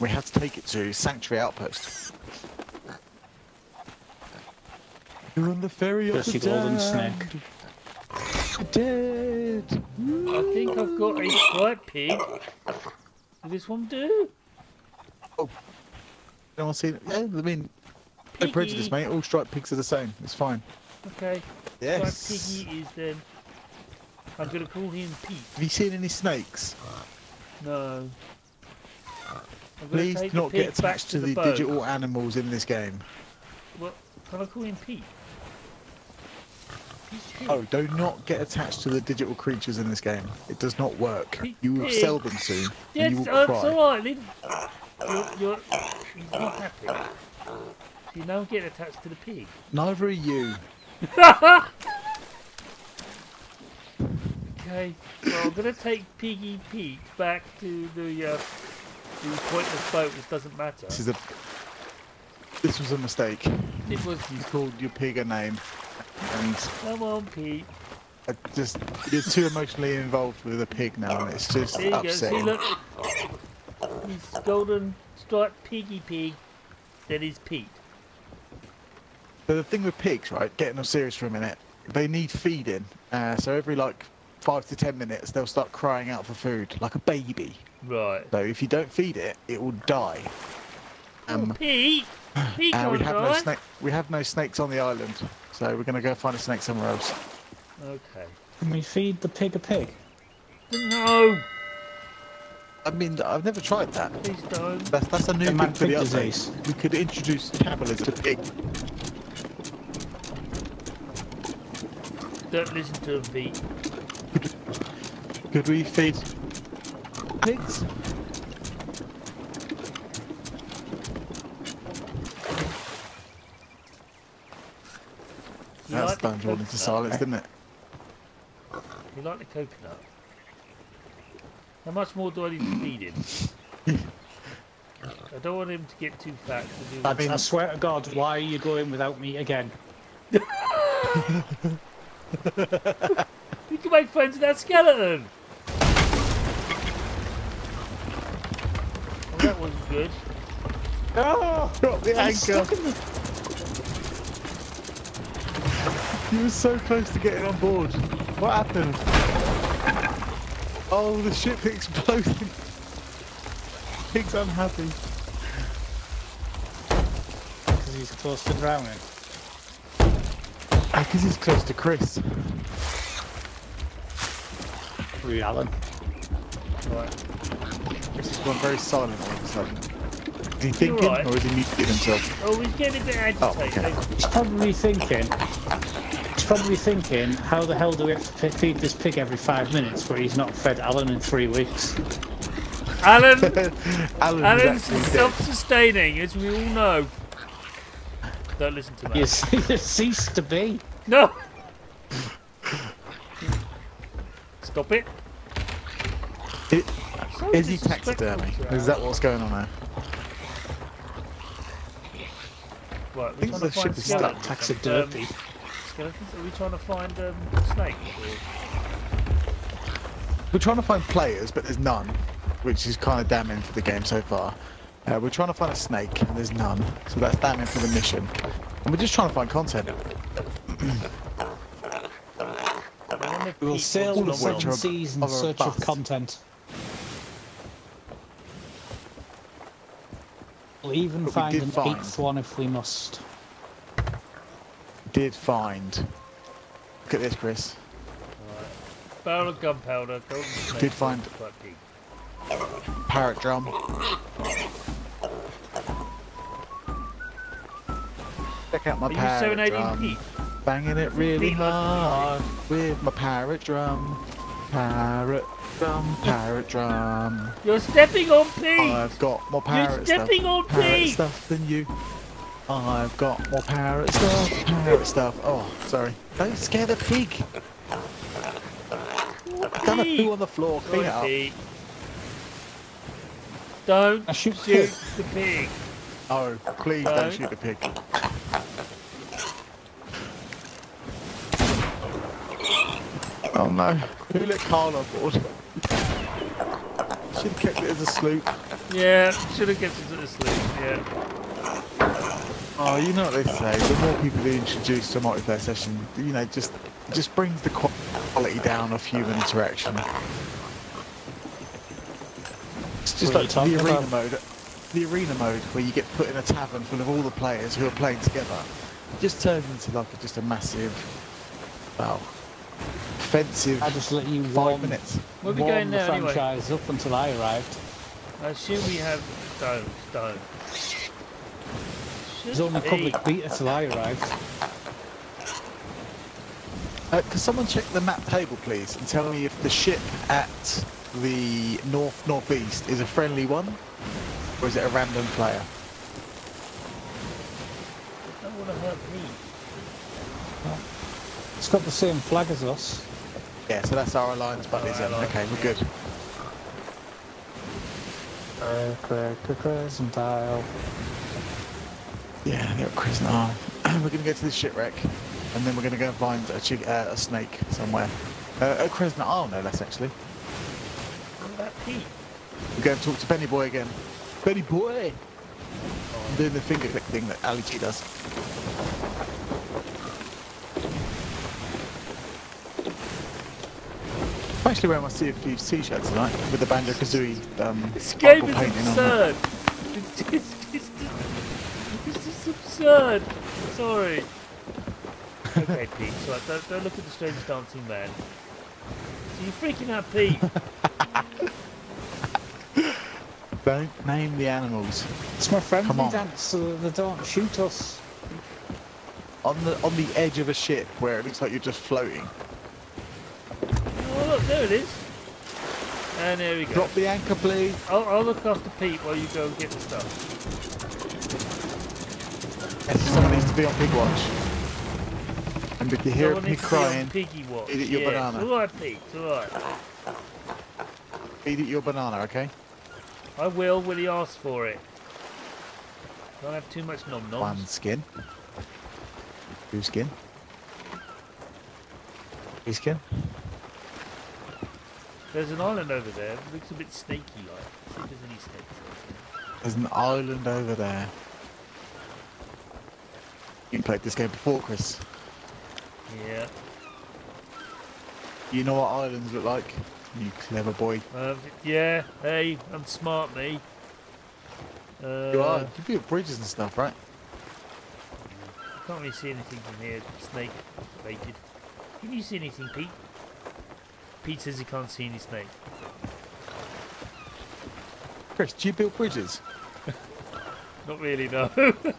[SPEAKER 2] We have to take it to Sanctuary Outpost. You're on the ferry of the
[SPEAKER 1] golden snake.
[SPEAKER 2] Dead.
[SPEAKER 3] I think I've got a striped pig. Will this one do?
[SPEAKER 2] Oh, no one seen it? Yeah, I mean, no prejudice, mate. All striped pigs are the same. It's fine.
[SPEAKER 3] Okay.
[SPEAKER 2] Yes.
[SPEAKER 3] Striped piggy is then. I'm gonna call him Pete.
[SPEAKER 2] Have you seen any snakes?
[SPEAKER 3] No. I'm
[SPEAKER 2] Please do not get attached
[SPEAKER 3] to
[SPEAKER 2] to the
[SPEAKER 3] boat.
[SPEAKER 2] digital animals in this game.
[SPEAKER 3] What? Can I call him Pete? Pete, Pete.
[SPEAKER 2] Oh, do not get attached to the digital creatures in this game. It does not work.
[SPEAKER 3] Pig-
[SPEAKER 2] You will sell them soon,
[SPEAKER 3] Yeah,
[SPEAKER 2] and you
[SPEAKER 3] it's,
[SPEAKER 2] will cry.
[SPEAKER 3] it's alright. You're, you're, he's not happy. You now get attached to the pig.
[SPEAKER 2] Neither are you.
[SPEAKER 3] Okay. Well, I'm gonna take Piggy Pete back to the uh, the pointless boat, which doesn't matter.
[SPEAKER 2] This is a. This was a mistake.
[SPEAKER 3] It was.
[SPEAKER 2] You called your pig a name, and
[SPEAKER 3] Come on, Pete.
[SPEAKER 2] I just you're too emotionally involved with a pig now, and it's just
[SPEAKER 3] There you go. See, look. He's golden striped piggy pig. That is Pete.
[SPEAKER 2] But the thing with pigs, right? Getting them serious for a minute, they need feeding. Uh, so every like five to ten minutes, they'll start crying out for food, like a baby.
[SPEAKER 3] Right.
[SPEAKER 2] So if you don't feed it, it will die. Um,
[SPEAKER 3] oh, Pete. Pete
[SPEAKER 2] and we
[SPEAKER 3] can't
[SPEAKER 2] have no
[SPEAKER 3] die.
[SPEAKER 2] snake. We have no snakes on the island, so we're gonna go find a snake somewhere else.
[SPEAKER 3] Okay.
[SPEAKER 1] Can we feed the pig a pig?
[SPEAKER 3] No.
[SPEAKER 2] I mean, I've never tried that.
[SPEAKER 3] Please don't.
[SPEAKER 2] That's that's a new
[SPEAKER 1] The
[SPEAKER 2] thing for the
[SPEAKER 1] pig
[SPEAKER 2] update.
[SPEAKER 1] disease.
[SPEAKER 2] We could introduce travelers to pig.
[SPEAKER 3] Don't listen to him, Pete.
[SPEAKER 2] Could we feed pigs?
[SPEAKER 3] You
[SPEAKER 2] That's
[SPEAKER 3] like the
[SPEAKER 2] done drawn into silence, didn't it?
[SPEAKER 3] You like the coconut? How much more do I need to feed him? I don't want him to get too fat to
[SPEAKER 2] I
[SPEAKER 1] I,
[SPEAKER 2] mean-
[SPEAKER 1] I swear to God, why are you going without me again?
[SPEAKER 3] We can make friends with that skeleton! Well, that wasn't good.
[SPEAKER 1] Oh,
[SPEAKER 2] Drop the anchor. You were so close to getting on board. What happened? Oh, the ship exploded. Pig's unhappy.
[SPEAKER 1] because he's close to drowning.
[SPEAKER 2] Because he's close to Chris.
[SPEAKER 1] Rude Alan.
[SPEAKER 3] Right.
[SPEAKER 2] Chris has gone very silent all of a sudden. Is he thinking,
[SPEAKER 3] alright?
[SPEAKER 2] or is he muted himself?
[SPEAKER 3] Oh, he's getting a bit
[SPEAKER 2] Oh, okay.
[SPEAKER 1] He's probably thinking. He's probably thinking, how the hell do we have to feed this pig every five minutes where he's not fed Alan in three weeks?
[SPEAKER 3] Alan!
[SPEAKER 2] Alan
[SPEAKER 3] Alan's
[SPEAKER 2] is actually dead.
[SPEAKER 3] self-sustaining, as we all know. Don't listen to
[SPEAKER 1] He
[SPEAKER 3] me.
[SPEAKER 1] has, he has ceased to be.
[SPEAKER 3] No! Stop it.
[SPEAKER 2] It-
[SPEAKER 3] So
[SPEAKER 2] Is he taxidermy? Is that what's going on there?
[SPEAKER 3] Right, we're
[SPEAKER 2] think
[SPEAKER 3] trying
[SPEAKER 2] the
[SPEAKER 3] to
[SPEAKER 2] ship
[SPEAKER 3] find
[SPEAKER 2] is stuck.
[SPEAKER 1] Taxidermy.
[SPEAKER 3] Um, skeletons? Are we trying to find um, snakes?
[SPEAKER 2] We're trying to find players, but there's none, which is kind of damning for the game so far. Uh, we're trying to find a snake, and there's none, so that's damning for the mission. And we're just trying to find content.
[SPEAKER 3] Or...
[SPEAKER 1] We will sail the seven seas in
[SPEAKER 2] are a
[SPEAKER 1] search of content. We'll even
[SPEAKER 2] But
[SPEAKER 1] find
[SPEAKER 2] did
[SPEAKER 1] an
[SPEAKER 2] find-
[SPEAKER 1] eighth one if we must.
[SPEAKER 2] Did find. Look at this, Chris.
[SPEAKER 3] Barrel of gunpowder.
[SPEAKER 2] Did find-
[SPEAKER 3] striped.
[SPEAKER 2] Parrot drum. Check out my
[SPEAKER 3] Are you
[SPEAKER 2] parrot
[SPEAKER 3] serenading
[SPEAKER 2] drum.
[SPEAKER 3] Pete?
[SPEAKER 2] Banging it really hard with my parrot drum. Parrot drum, parrot drum.
[SPEAKER 3] You're stepping on Pete!
[SPEAKER 2] I've got more parrot stuff.
[SPEAKER 3] stepping on
[SPEAKER 2] parrot
[SPEAKER 3] Pete!
[SPEAKER 2] stuff than you. I've got more parrot stuff. Parrot stuff. Oh, sorry. Don't scare the pig. Done a poo on the floor. Clean up.
[SPEAKER 3] Don't
[SPEAKER 1] shoot
[SPEAKER 3] shoot
[SPEAKER 1] the
[SPEAKER 3] the pig.
[SPEAKER 2] Oh, please don't
[SPEAKER 3] Don't.
[SPEAKER 2] shoot the pig. Oh no. Who let Karl on board? Should have kept it as a sloop.
[SPEAKER 3] Yeah, should have kept it as a sloop, Yeah.
[SPEAKER 2] Oh, you know what they say. The more people you introduce to a multiplayer session, you know, just just brings the quality down of human interaction. It's just
[SPEAKER 1] What
[SPEAKER 2] like the arena
[SPEAKER 1] about?
[SPEAKER 2] mode. The arena mode where you get put in a tavern full of all the players who are playing together, It just turns into like a, just a massive, well, offensive
[SPEAKER 1] I just let you
[SPEAKER 2] five
[SPEAKER 1] warm,
[SPEAKER 2] minutes.
[SPEAKER 3] We'll be
[SPEAKER 1] warm
[SPEAKER 3] going
[SPEAKER 1] the
[SPEAKER 3] now anyway?
[SPEAKER 1] franchise up until I arrived.
[SPEAKER 3] I assume we have stone. Stone.
[SPEAKER 1] There's only
[SPEAKER 3] Should
[SPEAKER 1] public
[SPEAKER 3] be.
[SPEAKER 1] beta till I arrived.
[SPEAKER 2] Uh, can someone check the map table, please, and tell me if the ship at the north northeast is a friendly one, or is it a random player?
[SPEAKER 3] I don't want to hurt Pete.
[SPEAKER 1] It's got the same flag as us.
[SPEAKER 2] Yeah, so that's our alliance buddies then. Okay, we're good.
[SPEAKER 1] Uh, cre- cre- Crescent
[SPEAKER 2] Isle. Yeah, at Krasnar. we're going to go to the shipwreck, and then we're going to go find a, chi- uh, a snake somewhere. Uh, at Krasnar, oh no, less actually.
[SPEAKER 3] What about Pete?
[SPEAKER 2] We're going to talk to Benny Boy again. Benny Boy! I'm doing the finger click thing that Ali G does. I'm actually wearing my Sea of Thieves t-shirt tonight with the Banjo Kazooie um,
[SPEAKER 3] This game is
[SPEAKER 2] painting
[SPEAKER 3] absurd. It's just, it's just, it's just absurd. Sorry. Okay, Pete. So don't, don't look at the strange dancing man. So you're freaking out, Pete.
[SPEAKER 2] Don't name the animals.
[SPEAKER 1] It's my friend.
[SPEAKER 2] Come on.
[SPEAKER 1] dance so that they don't shoot us.
[SPEAKER 2] On the on the edge of a ship where it looks like you're just floating.
[SPEAKER 3] Oh, there it is. And there we go.
[SPEAKER 2] Drop the anchor, please.
[SPEAKER 3] I'll, I'll look after Pete while you go and get the stuff.
[SPEAKER 2] Yes, someone needs to be on pig watch. And if you hear a
[SPEAKER 3] Someone
[SPEAKER 2] pig
[SPEAKER 3] needs to be on
[SPEAKER 2] crying,
[SPEAKER 3] Piggy watch.
[SPEAKER 2] eat your
[SPEAKER 3] yeah,
[SPEAKER 2] banana.
[SPEAKER 3] It's alright, Pete. It's alright.
[SPEAKER 2] feed it your banana, okay?
[SPEAKER 3] I will when he asks for it. Don't have too much nom
[SPEAKER 2] One skin. Two skin. Three skin.
[SPEAKER 3] There's an island over there. It looks a bit snaky like. See if there's any snakes.
[SPEAKER 2] There's an island over there. You played this game before, Chris.
[SPEAKER 3] Yeah.
[SPEAKER 2] You know what islands look like? You clever boy.
[SPEAKER 3] Um, yeah. Hey, I'm smart, me. Uh,
[SPEAKER 2] You are. You build bridges and stuff, right?
[SPEAKER 3] Can't really see anything from here. Snake baited. Can you see anything, Pete? Pete says he can't see any snake.
[SPEAKER 2] Chris, do you build bridges?
[SPEAKER 3] Not really, no.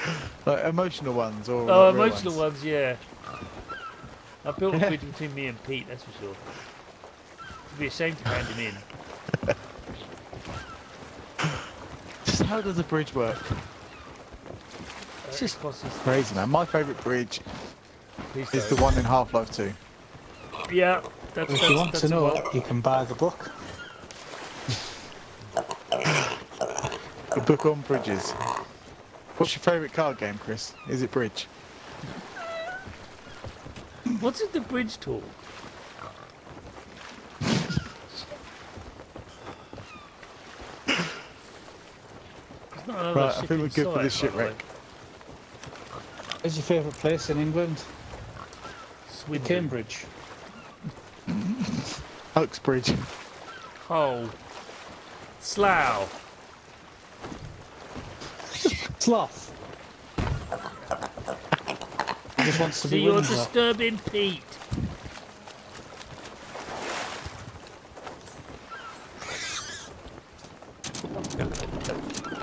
[SPEAKER 2] Like emotional ones or
[SPEAKER 3] oh, emotional ones, yeah. I built a bridge between me and Pete, that's for sure. It'd be a shame to hand him in.
[SPEAKER 2] Just how does a bridge work?
[SPEAKER 3] Uh, it's
[SPEAKER 2] just Crazy, man. My favourite bridge
[SPEAKER 3] Please
[SPEAKER 2] is the
[SPEAKER 3] don't.
[SPEAKER 2] one in Half-Life 2.
[SPEAKER 3] Yeah, that's,
[SPEAKER 1] If
[SPEAKER 3] that's,
[SPEAKER 1] you want to know,
[SPEAKER 3] what-
[SPEAKER 1] you can buy the book.
[SPEAKER 2] The book on bridges. What's your favourite card game, Chris? Is it bridge?
[SPEAKER 3] What's it the bridge talk? It's not another
[SPEAKER 2] Right, I think we're good for this
[SPEAKER 3] by the way.
[SPEAKER 2] shipwreck.
[SPEAKER 1] Where's your favourite place in England?
[SPEAKER 3] Swindon.
[SPEAKER 1] Cambridge.
[SPEAKER 2] Uxbridge.
[SPEAKER 3] Hull, Slough.
[SPEAKER 1] Slough. Just wants to be
[SPEAKER 3] you're disturbing Pete.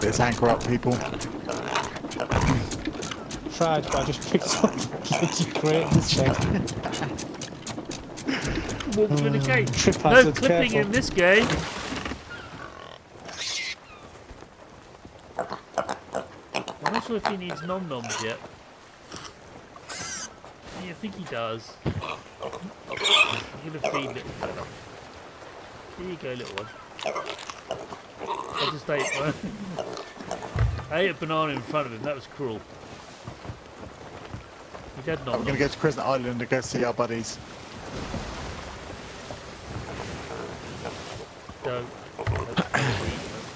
[SPEAKER 2] Let's anchor up, people.
[SPEAKER 1] Tried, but I just picked up the crate in the.
[SPEAKER 3] Walk through the hmm. gate.
[SPEAKER 1] Trip
[SPEAKER 3] No
[SPEAKER 1] hazard,
[SPEAKER 3] clipping
[SPEAKER 1] careful.
[SPEAKER 3] in this game. I'm not sure if he needs nom noms yet. Yeah, I think he does. I'm gonna feed little fella. Here you go, little one. I just ate one. I ate a banana in front of him. That was cruel. He had nom
[SPEAKER 2] We're gonna go to Crescent Island and go see our buddies.
[SPEAKER 3] Don't. Don't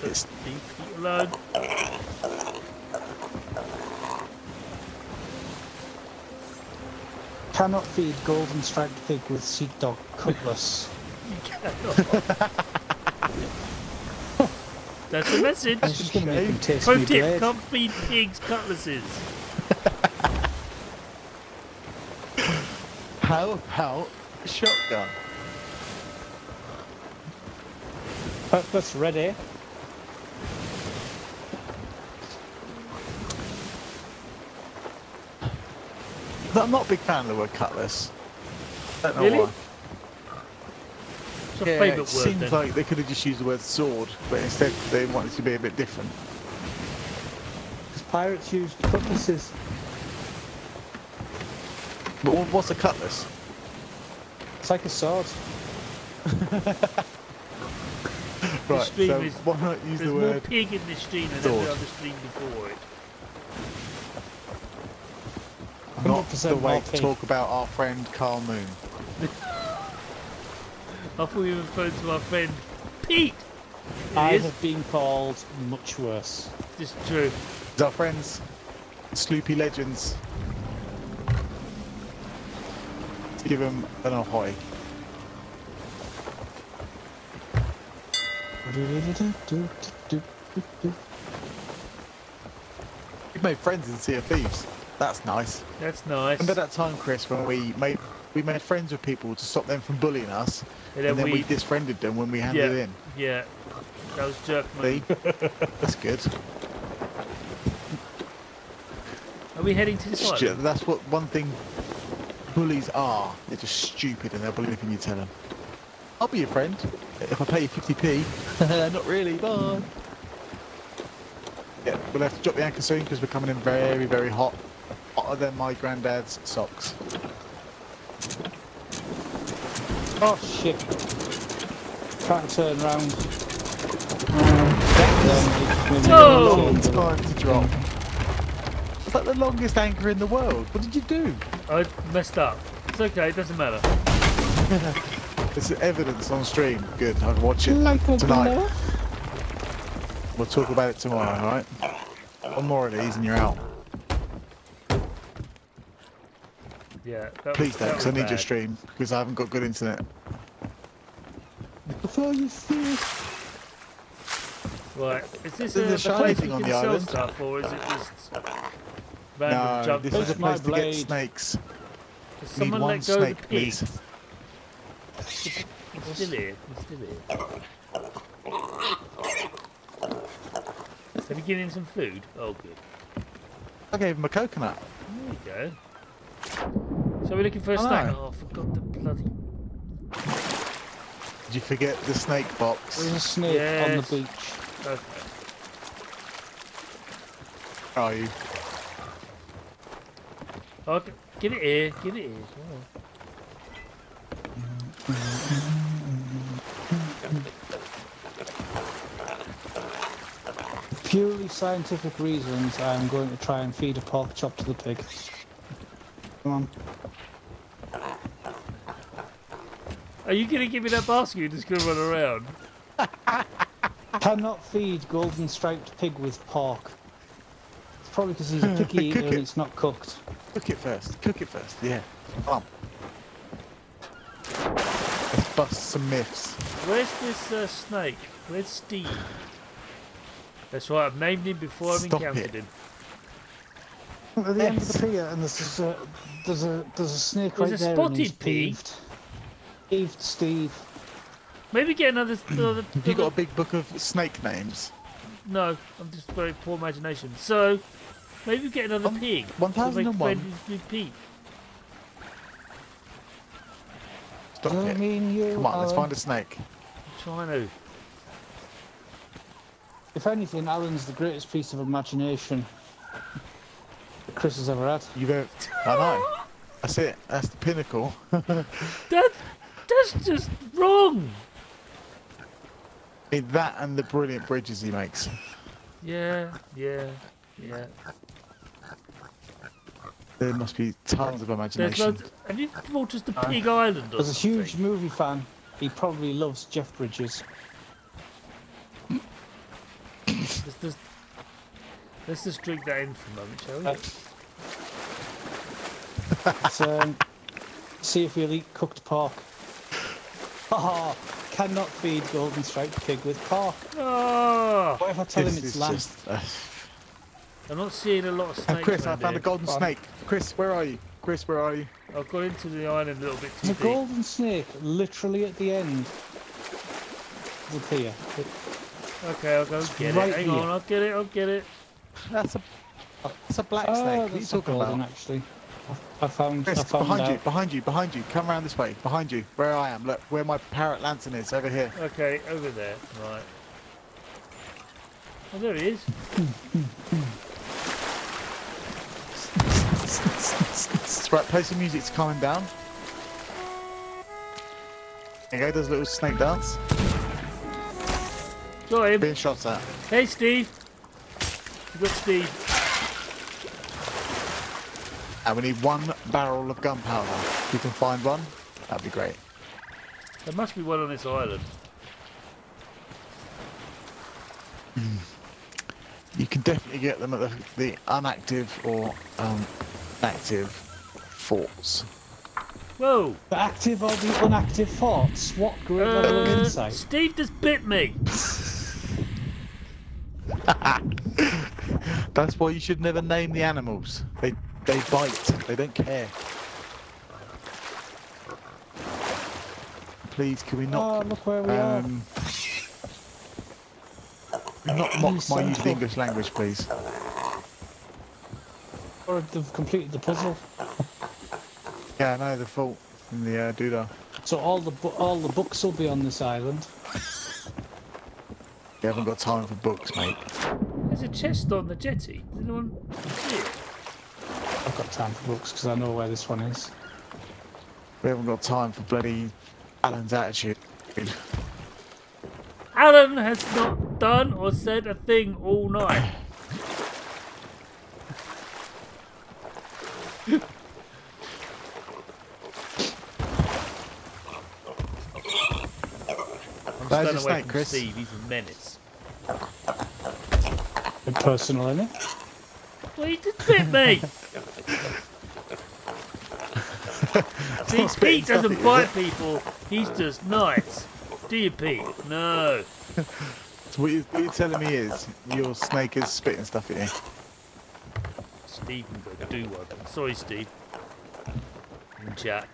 [SPEAKER 3] leave feet alone.
[SPEAKER 1] Cannot feed golden striped pig with seed dog cutlass.
[SPEAKER 3] You cannot. That's a message.
[SPEAKER 1] I was just gonna make him taste
[SPEAKER 3] Pro tip:
[SPEAKER 1] blade.
[SPEAKER 3] can't feed pigs cutlasses.
[SPEAKER 2] How about shotgun?
[SPEAKER 1] Purpose ready.
[SPEAKER 2] I'm not a big fan of the word cutlass. Don't know
[SPEAKER 3] Really?
[SPEAKER 2] why.
[SPEAKER 3] It's your
[SPEAKER 2] Yeah,
[SPEAKER 3] favourite
[SPEAKER 2] it
[SPEAKER 3] word
[SPEAKER 2] seems
[SPEAKER 3] then.
[SPEAKER 2] like they could have just used the word sword, but instead they wanted to be a bit different.
[SPEAKER 1] Because pirates used cutlasses.
[SPEAKER 2] But what's a cutlass?
[SPEAKER 1] It's like a sword.
[SPEAKER 2] Right,
[SPEAKER 3] stream
[SPEAKER 2] so
[SPEAKER 3] is-
[SPEAKER 2] why not use
[SPEAKER 3] There's more pig in this stream than every
[SPEAKER 2] sword.
[SPEAKER 3] other stream before it.
[SPEAKER 2] not the way to
[SPEAKER 1] pig.
[SPEAKER 2] talk about our friend Karl Moon?
[SPEAKER 3] I thought we were referring to our friend Pete.
[SPEAKER 1] I
[SPEAKER 3] It is.
[SPEAKER 1] have been called much worse.
[SPEAKER 3] This is true.
[SPEAKER 2] It's our friends, Sloopy Legends. Let's give him an ahoy. We've made friends in Sea of Thieves. That's nice.
[SPEAKER 3] That's nice.
[SPEAKER 2] Remember that time, Chris, when we made we made friends with people to stop them from bullying us,
[SPEAKER 3] And
[SPEAKER 2] and then we,
[SPEAKER 3] we,
[SPEAKER 2] disfriended them when we handed
[SPEAKER 3] yeah,
[SPEAKER 2] in.
[SPEAKER 3] yeah. That was jerk move.
[SPEAKER 2] That's good.
[SPEAKER 3] Are we heading to
[SPEAKER 2] the
[SPEAKER 3] island?
[SPEAKER 2] That's what one thing bullies are. They're just stupid and they'll believe anything you tell them. I'll be your friend if I pay you 50p. Not really, bye. Yeah, we'll have to drop the anchor soon because we're coming in very, very hot. Hotter than my granddad's socks.
[SPEAKER 1] Oh shit. Trying to turn round.
[SPEAKER 3] Oh!
[SPEAKER 2] Long um, time to drop. It's like the longest anchor in the world. What did you do?
[SPEAKER 3] I messed up. It's okay, it doesn't matter.
[SPEAKER 2] it's evidence on stream. Good, I'll watch it
[SPEAKER 1] Like a
[SPEAKER 2] tonight.
[SPEAKER 1] glove.
[SPEAKER 2] We'll talk about it tomorrow, alright? One more of these and you're out.
[SPEAKER 3] Yeah. That
[SPEAKER 2] Please
[SPEAKER 3] was,
[SPEAKER 2] don't, because I
[SPEAKER 3] was
[SPEAKER 2] need your stream, because I haven't got good internet.
[SPEAKER 1] Before you see
[SPEAKER 3] Right. Is this
[SPEAKER 2] a
[SPEAKER 3] a, the place
[SPEAKER 2] thing
[SPEAKER 3] we
[SPEAKER 2] on
[SPEAKER 3] can
[SPEAKER 2] the
[SPEAKER 3] sell
[SPEAKER 2] island.
[SPEAKER 3] stuff, or is it just random
[SPEAKER 2] no,
[SPEAKER 3] junk?
[SPEAKER 2] this is a
[SPEAKER 1] Where's my
[SPEAKER 2] place to get snakes.
[SPEAKER 3] Does
[SPEAKER 2] Need
[SPEAKER 3] someone
[SPEAKER 2] one
[SPEAKER 3] let go
[SPEAKER 2] snake,
[SPEAKER 3] of the pig?
[SPEAKER 2] please.
[SPEAKER 3] He's still here. He's still here. Have you given him some food? Oh, good.
[SPEAKER 2] I gave him a coconut.
[SPEAKER 3] There you go. So we're looking for a
[SPEAKER 2] I
[SPEAKER 3] snack.
[SPEAKER 2] know.
[SPEAKER 3] Oh, I forgot the bloody.
[SPEAKER 2] Did you forget the snake box?
[SPEAKER 1] There's a snake on the beach.
[SPEAKER 3] Okay.
[SPEAKER 2] Are you?
[SPEAKER 3] Okay. Give it here. Give it here.
[SPEAKER 1] Purely scientific reasons, I'm going to try and feed a pork chop to the pig. Come on.
[SPEAKER 3] Are you gonna give me that basket? You're just gonna run around.
[SPEAKER 1] Cannot feed golden striped pig with pork. It's probably because he's a picky eater and it's not cooked.
[SPEAKER 2] Cook it first. Cook it first. Yeah. Come on. Let's bust some myths.
[SPEAKER 3] Where's this uh, snake? Where's Steve? That's why I've named him before I've
[SPEAKER 2] Stop
[SPEAKER 3] encountered
[SPEAKER 2] it.
[SPEAKER 3] him.
[SPEAKER 1] At the end of the pier, and there's this, uh, there's a there's a snake
[SPEAKER 3] There's
[SPEAKER 1] right
[SPEAKER 3] a
[SPEAKER 1] there, and he's
[SPEAKER 3] spotted pig.
[SPEAKER 1] peeved. Peeved Steve.
[SPEAKER 3] Maybe get another. another
[SPEAKER 2] Have you got a big book of snake names?
[SPEAKER 3] no, I'm just very poor imagination. So, maybe get another
[SPEAKER 2] Um,
[SPEAKER 3] pig.
[SPEAKER 2] 1001.
[SPEAKER 3] To make friends with Pete.
[SPEAKER 2] Stop
[SPEAKER 1] Does that
[SPEAKER 2] it.
[SPEAKER 1] you
[SPEAKER 2] Come on, let's find a snake.
[SPEAKER 3] I'm trying to.
[SPEAKER 1] If anything, Alan's the greatest piece of imagination that Chris has ever had.
[SPEAKER 2] You don't. I know. That's it. That's the pinnacle.
[SPEAKER 3] That, that's just wrong.
[SPEAKER 2] It's that and the brilliant bridges he makes.
[SPEAKER 3] Yeah, yeah, yeah.
[SPEAKER 2] There must be tons of imagination.
[SPEAKER 3] loads. Have you bought us the Pig Island? Or
[SPEAKER 1] As a huge movie fan, he probably loves Jeff Bridges.
[SPEAKER 3] Let's just, let's just drink that in for a moment, shall we?
[SPEAKER 1] Uh, Let's, um, see if he'll eat cooked pork. Oh, cannot feed golden striped pig with pork.
[SPEAKER 3] Oh,
[SPEAKER 1] What if I tell him
[SPEAKER 2] This
[SPEAKER 1] it's
[SPEAKER 2] is
[SPEAKER 1] lamb?
[SPEAKER 2] Just.
[SPEAKER 3] I'm not seeing a lot of snakes.
[SPEAKER 2] Chris, I
[SPEAKER 3] around
[SPEAKER 2] found a golden
[SPEAKER 1] Go
[SPEAKER 2] snake. Chris, where are you? Chris, where are you?
[SPEAKER 3] I've got into the island a little bit too
[SPEAKER 1] There's a
[SPEAKER 3] deep.
[SPEAKER 1] golden snake literally at the end of the pier.
[SPEAKER 3] Okay, I'll go
[SPEAKER 1] It's
[SPEAKER 3] get
[SPEAKER 1] right
[SPEAKER 3] it. Hang
[SPEAKER 1] here.
[SPEAKER 3] on, I'll get it. I'll get it.
[SPEAKER 2] That's a. That's a black
[SPEAKER 1] Oh,
[SPEAKER 2] snake. What are you talking
[SPEAKER 1] golden,
[SPEAKER 2] about?
[SPEAKER 1] actually. I found, I found
[SPEAKER 2] behind you, behind you, behind you. Come around this way. Behind you. Where I am. Look, where my parrot lantern is. Over here.
[SPEAKER 3] Okay, over there. Right. Oh, there he is.
[SPEAKER 2] right, play some music to calm him down. There you go, does a little snake dance.
[SPEAKER 3] Got him.
[SPEAKER 2] Being shot at.
[SPEAKER 3] Hey, Steve. You got Steve.
[SPEAKER 2] And we need one barrel of gunpowder. If you can find one, that'd be great.
[SPEAKER 3] There must be one on this island.
[SPEAKER 2] You can definitely get them at the, the unactive or um, active forts.
[SPEAKER 3] Whoa.
[SPEAKER 1] The active or the unactive forts? What great level of
[SPEAKER 3] Uh,
[SPEAKER 1] insight.
[SPEAKER 3] Steve just bit me.
[SPEAKER 2] That's why you should never name the animals. They they bite. They don't care. Please, can we not?
[SPEAKER 1] Oh,
[SPEAKER 2] not
[SPEAKER 1] look where we are.
[SPEAKER 2] um, can we not mock my
[SPEAKER 1] Central.
[SPEAKER 2] use of English language, please?
[SPEAKER 1] Or they've completed the puzzle.
[SPEAKER 2] Yeah, I know the fault in the uh, doodah.
[SPEAKER 1] So all the all the books will be on this island.
[SPEAKER 2] You haven't got time for books, mate.
[SPEAKER 3] There's a chest on the jetty. Does anyone see it?
[SPEAKER 1] I've got time for books because I know where this one is.
[SPEAKER 2] We haven't got time for bloody Alan's attitude.
[SPEAKER 3] Alan has not done or said a thing all night. I'm
[SPEAKER 2] There's
[SPEAKER 3] staying
[SPEAKER 2] your
[SPEAKER 3] away
[SPEAKER 2] Chris.
[SPEAKER 3] Steve. He's a menace.
[SPEAKER 1] Bit personal, it?
[SPEAKER 3] Well, he just bit me. See, Pete doesn't bite people. He's just nice. Do you, Pete? No.
[SPEAKER 2] So what, you, what you're telling me is your snake is spitting stuff at you.
[SPEAKER 3] Steve can go do one. Steve. And Jack.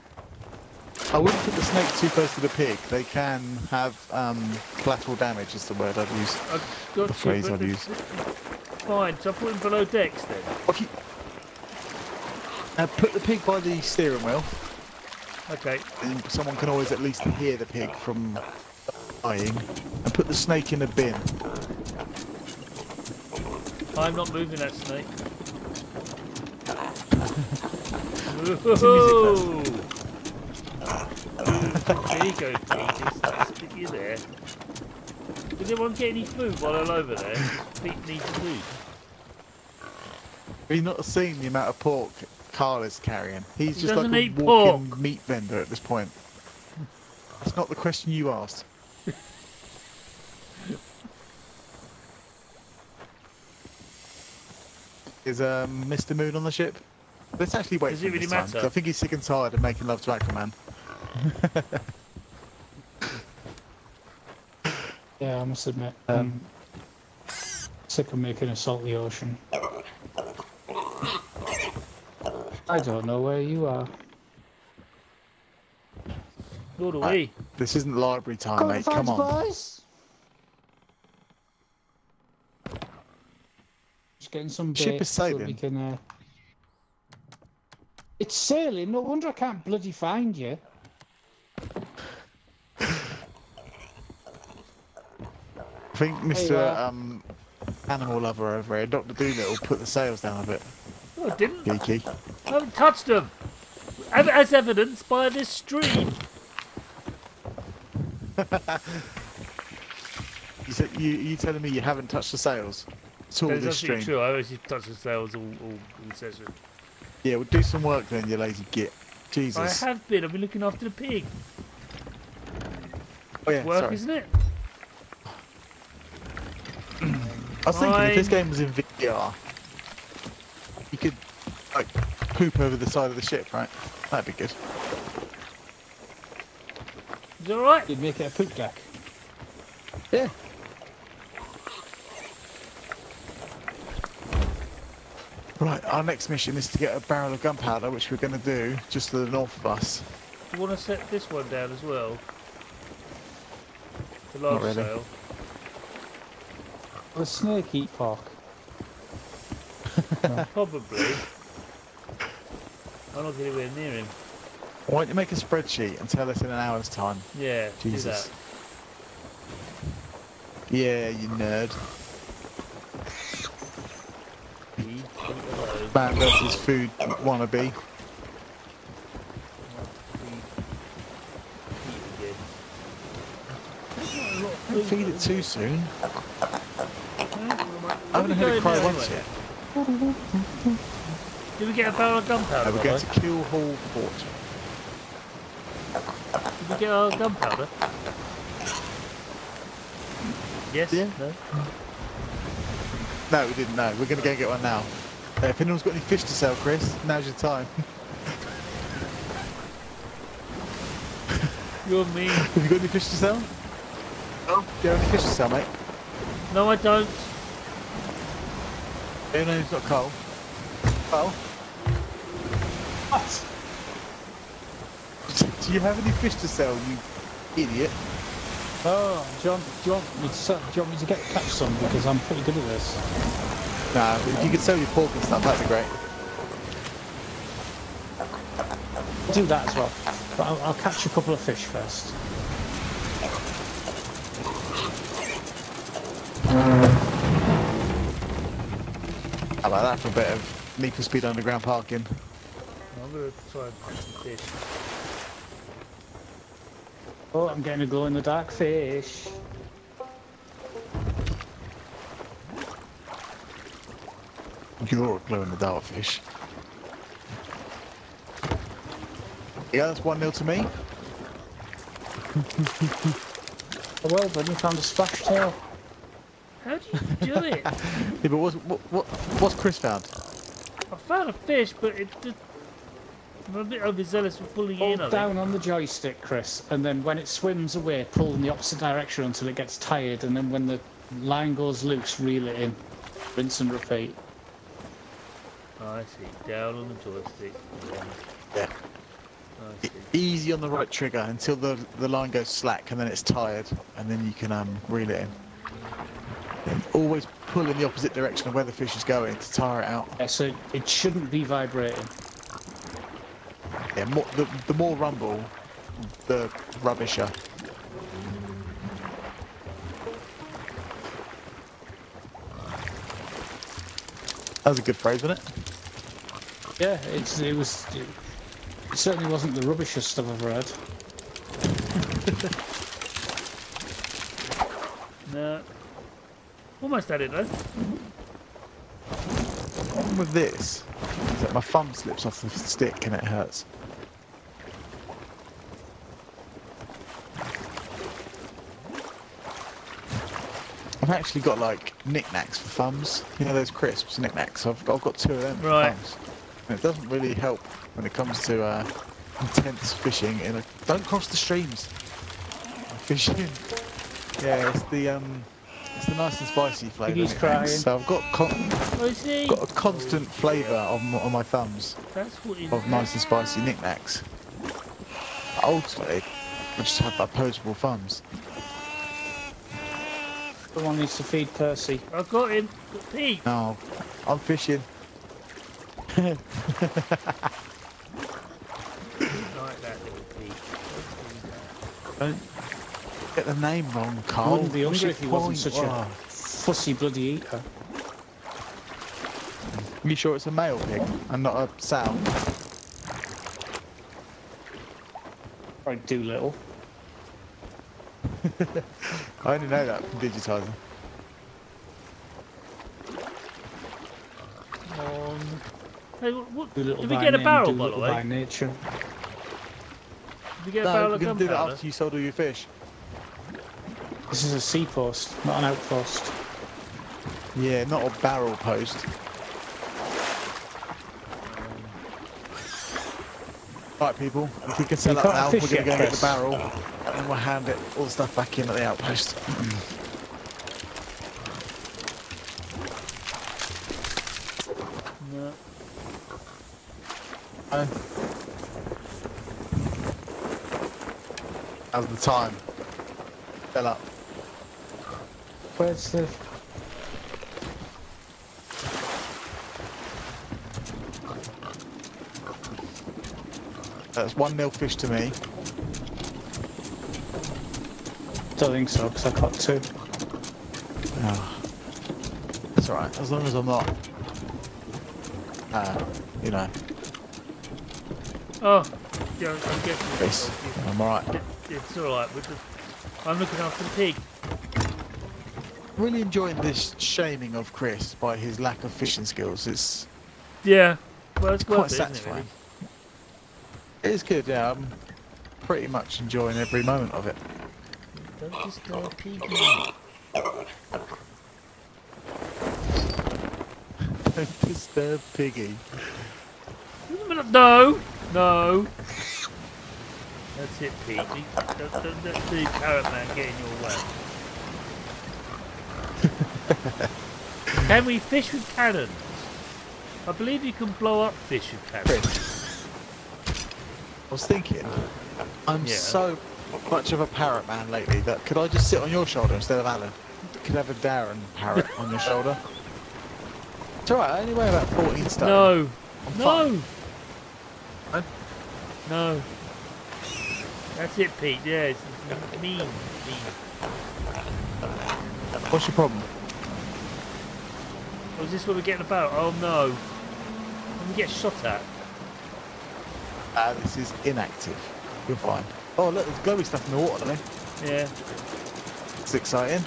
[SPEAKER 2] I wouldn't put the snake too close to the pig. They can have um, collateral damage. Is the word I'd use.
[SPEAKER 3] I've got
[SPEAKER 2] The phrase I've used.
[SPEAKER 3] Fine, so I put him below decks then.
[SPEAKER 2] If you, uh, put the pig by the steering wheel,
[SPEAKER 3] Okay.
[SPEAKER 2] and someone can always at least hear the pig from dying. And put the snake in a bin.
[SPEAKER 3] I'm not moving that snake.
[SPEAKER 2] music
[SPEAKER 3] Whoa! there you go, Pete. Just stick you there. Did anyone get any food while I'm over there? Pete needs food.
[SPEAKER 2] Have you not seen the amount of pork Karl is carrying? He's
[SPEAKER 3] He
[SPEAKER 2] just like a walking
[SPEAKER 3] pork.
[SPEAKER 2] meat vendor at this point. That's not the question you asked. Is um, Mr. Moon on the ship? Let's actually wait
[SPEAKER 3] Does
[SPEAKER 2] for
[SPEAKER 3] it
[SPEAKER 2] him
[SPEAKER 3] really
[SPEAKER 2] this time, 'cause
[SPEAKER 3] matter?
[SPEAKER 2] I think he's sick and tired of making love to Aquaman.
[SPEAKER 1] Yeah, I must admit.
[SPEAKER 2] Um,
[SPEAKER 1] Um, sick of making a salty ocean. I don't know where you are.
[SPEAKER 3] Nor do
[SPEAKER 2] Right.
[SPEAKER 3] we.
[SPEAKER 2] This isn't library time, mate. Come on.
[SPEAKER 1] boys. Just getting some
[SPEAKER 2] Ship
[SPEAKER 1] bait
[SPEAKER 2] is
[SPEAKER 1] so we can. Uh... It's sailing. No wonder I can't bloody find you.
[SPEAKER 2] I think
[SPEAKER 1] you
[SPEAKER 2] Mr.
[SPEAKER 1] are.
[SPEAKER 2] Um, Animal Lover over here, Dr. Dolittle, put the sails down a bit.
[SPEAKER 3] Oh, I didn't.
[SPEAKER 2] Geeky.
[SPEAKER 3] I haven't touched them. As- As evidenced by this stream.
[SPEAKER 2] You, said, you, you telling me you haven't touched the sails? It's all
[SPEAKER 3] That's
[SPEAKER 2] this stream.
[SPEAKER 3] true. I always touch the sails all, all, all session.
[SPEAKER 2] Yeah, well, do some work then, you lazy git. Jesus.
[SPEAKER 3] I have been. I've been looking after the pig.
[SPEAKER 2] oh, yeah,
[SPEAKER 3] Work,
[SPEAKER 2] sorry.
[SPEAKER 3] isn't it?
[SPEAKER 2] I was thinking if this game was in VR, you could, like, poop over the side of the ship, right? That'd be good.
[SPEAKER 3] Is it alright?
[SPEAKER 1] You'd make it a poop deck.
[SPEAKER 2] Yeah. Right, our next mission is to get a barrel of gunpowder, which we're going to do just to the north of us.
[SPEAKER 3] Do you want to set this one down as well? The
[SPEAKER 2] Not
[SPEAKER 3] large
[SPEAKER 2] really.
[SPEAKER 3] sail.
[SPEAKER 1] The snake eat pork.
[SPEAKER 3] Probably. I'm not getting anywhere near him.
[SPEAKER 2] Why don't you make a spreadsheet and tell us in an hour's time?
[SPEAKER 3] Yeah,
[SPEAKER 2] Jesus.
[SPEAKER 3] do
[SPEAKER 2] Yeah, you nerd.
[SPEAKER 3] that. Leave it alone.
[SPEAKER 2] Man versus food wannabe.
[SPEAKER 3] Not feed- feed again. There's not a lot of
[SPEAKER 2] Don't feed it too soon. I haven't heard
[SPEAKER 3] we
[SPEAKER 2] it cry once yet.
[SPEAKER 3] Did we get a barrel of gunpowder?
[SPEAKER 2] No, we're going to Keel Haul Fort.
[SPEAKER 3] Did we get our gunpowder? Yes?
[SPEAKER 2] Yeah.
[SPEAKER 3] No?
[SPEAKER 2] No, we didn't know. We're going to go get one now. Uh, if anyone's got any fish to sell, Chris, now's your time.
[SPEAKER 3] You're mean.
[SPEAKER 2] Have you got any fish to sell? Oh, do you have any fish to sell, mate?
[SPEAKER 3] No, I don't.
[SPEAKER 2] Anyone who's got coal? Coal?
[SPEAKER 1] What?
[SPEAKER 2] Do you have any fish to sell, you idiot?
[SPEAKER 1] Oh, do you want, do you want me to set- do you want me to get catch some because I'm pretty good at this.
[SPEAKER 2] Nah, if you could sell your pork and stuff, that'd be great.
[SPEAKER 1] Do that as well. But I'll, I'll catch a couple of fish first.
[SPEAKER 2] How about that for a bit of Need for Speed Underground parking?
[SPEAKER 3] I'm gonna try and catch some fish.
[SPEAKER 1] Oh, I'm getting a glow in the dark fish.
[SPEAKER 2] You're a glow in the dark fish. Yeah, that's 1 0 to me.
[SPEAKER 1] Oh, well done, you found a splashtail.
[SPEAKER 3] How do you do it?
[SPEAKER 2] Yeah, but what's, what, what, what's Chris found?
[SPEAKER 3] I found a fish, but it just. I'm a bit overzealous for pulling in. I
[SPEAKER 1] Hold
[SPEAKER 3] think.
[SPEAKER 1] down on the joystick, Chris, and then when it swims away, pull in the opposite direction until it gets tired, and then when the line goes loose, reel it in. Rinse and repeat.
[SPEAKER 3] I see. Down on the joystick. Yeah.
[SPEAKER 2] Yeah.
[SPEAKER 3] I see.
[SPEAKER 2] Easy on the right trigger until the, the line goes slack and then it's tired and then you can um, reel it in. And always pull in the opposite direction of where the fish is going to tire it out.
[SPEAKER 1] Yeah, so it shouldn't be vibrating.
[SPEAKER 2] Yeah, more, the, the more rumble, the rubbisher. That was a good phrase, wasn't it?
[SPEAKER 1] Yeah, it's it was. It, certainly wasn't the rubbishest stuff I've read.
[SPEAKER 3] No. Almost had it though.
[SPEAKER 2] The problem with this is that my thumb slips off the stick and it hurts. I've actually got like knickknacks for thumbs. You know those crisps, knickknacks. I've got, I've got two of them for
[SPEAKER 3] Right.
[SPEAKER 2] thumbs. And it doesn't really help when it comes to uh, intense fishing. In a, don't cross the streams. Fishing. Yeah, it's the um, it's the nice and spicy flavour.
[SPEAKER 1] Crying.
[SPEAKER 2] So I've got con-
[SPEAKER 3] I
[SPEAKER 2] got a constant flavour on, my- on my thumbs
[SPEAKER 3] That's what
[SPEAKER 2] of nice and spicy knickknacks. Ultimately, I just have opposable thumbs.
[SPEAKER 1] Someone needs to feed Percy.
[SPEAKER 3] I've got him. Got Pete.
[SPEAKER 2] No, I'm fishing.
[SPEAKER 3] Like that little Pete. Don't do that.
[SPEAKER 2] Don't get the name wrong, Karl.
[SPEAKER 1] wouldn't be hungry if he wasn't
[SPEAKER 2] point?
[SPEAKER 1] such a
[SPEAKER 2] Oh.
[SPEAKER 1] fussy bloody eater.
[SPEAKER 2] Are You sure it's a male pig and not a sow?
[SPEAKER 1] Right, Dolittle.
[SPEAKER 2] I only know that from digitizing.
[SPEAKER 3] Come on. Hey, what, what, did we get a barrel, by the way?
[SPEAKER 1] by nature.
[SPEAKER 3] Did we get a
[SPEAKER 2] No,
[SPEAKER 3] barrel
[SPEAKER 2] we're
[SPEAKER 3] of
[SPEAKER 2] gonna do that after you sold all your fish.
[SPEAKER 1] This is a sea post, not an outpost.
[SPEAKER 2] Yeah, not a barrel post. Right, people, if we can set
[SPEAKER 1] You
[SPEAKER 2] up
[SPEAKER 1] can't
[SPEAKER 2] now,
[SPEAKER 1] fish
[SPEAKER 2] we're going to go get the
[SPEAKER 1] Chris.
[SPEAKER 2] barrel and we'll hand it all the stuff back in at the outpost.
[SPEAKER 3] No.
[SPEAKER 2] Oh. How's the time? Fill up.
[SPEAKER 1] Where's the...
[SPEAKER 2] That's one nil fish to me.
[SPEAKER 1] Don't think so, because I caught two.
[SPEAKER 2] Oh. That's alright, as long as I'm not, uh, you know,
[SPEAKER 3] Oh, yeah, I'm guessing.
[SPEAKER 2] Chris. I'm alright.
[SPEAKER 3] It, it's alright. We're just. I'm looking after the pig.
[SPEAKER 2] Really enjoying this shaming of Chris by his lack of fishing skills. It's
[SPEAKER 3] Yeah. Well, it's
[SPEAKER 2] quite
[SPEAKER 3] worth it, isn't it,
[SPEAKER 2] satisfying.
[SPEAKER 3] really?
[SPEAKER 2] it is good, yeah. I'm pretty much enjoying every moment of it.
[SPEAKER 3] Don't disturb piggy.
[SPEAKER 2] Don't disturb Piggy.
[SPEAKER 3] No, no. That's it, Pete. You- Don't, don't let the carrot man get in your way. Can we fish with cannons? I believe you can blow up fish with cannons.
[SPEAKER 2] I was thinking, I'm
[SPEAKER 3] Yeah.
[SPEAKER 2] so much of a parrot man lately that could I just sit on your shoulder instead of Alan? Could have a Darren parrot on your shoulder. It's alright, I only weigh about 14 stone.
[SPEAKER 3] No,
[SPEAKER 2] I'm
[SPEAKER 3] no,
[SPEAKER 2] fine.
[SPEAKER 3] No. That's it, Pete. Yeah, it's it's mean, mean.
[SPEAKER 2] What's your problem?
[SPEAKER 3] Oh, is this what we're getting about? Oh no. When we get shot at.
[SPEAKER 2] Uh, this is inactive. You're fine. Oh, look, there's glowy stuff in the water, though.
[SPEAKER 3] Yeah.
[SPEAKER 2] It's exciting.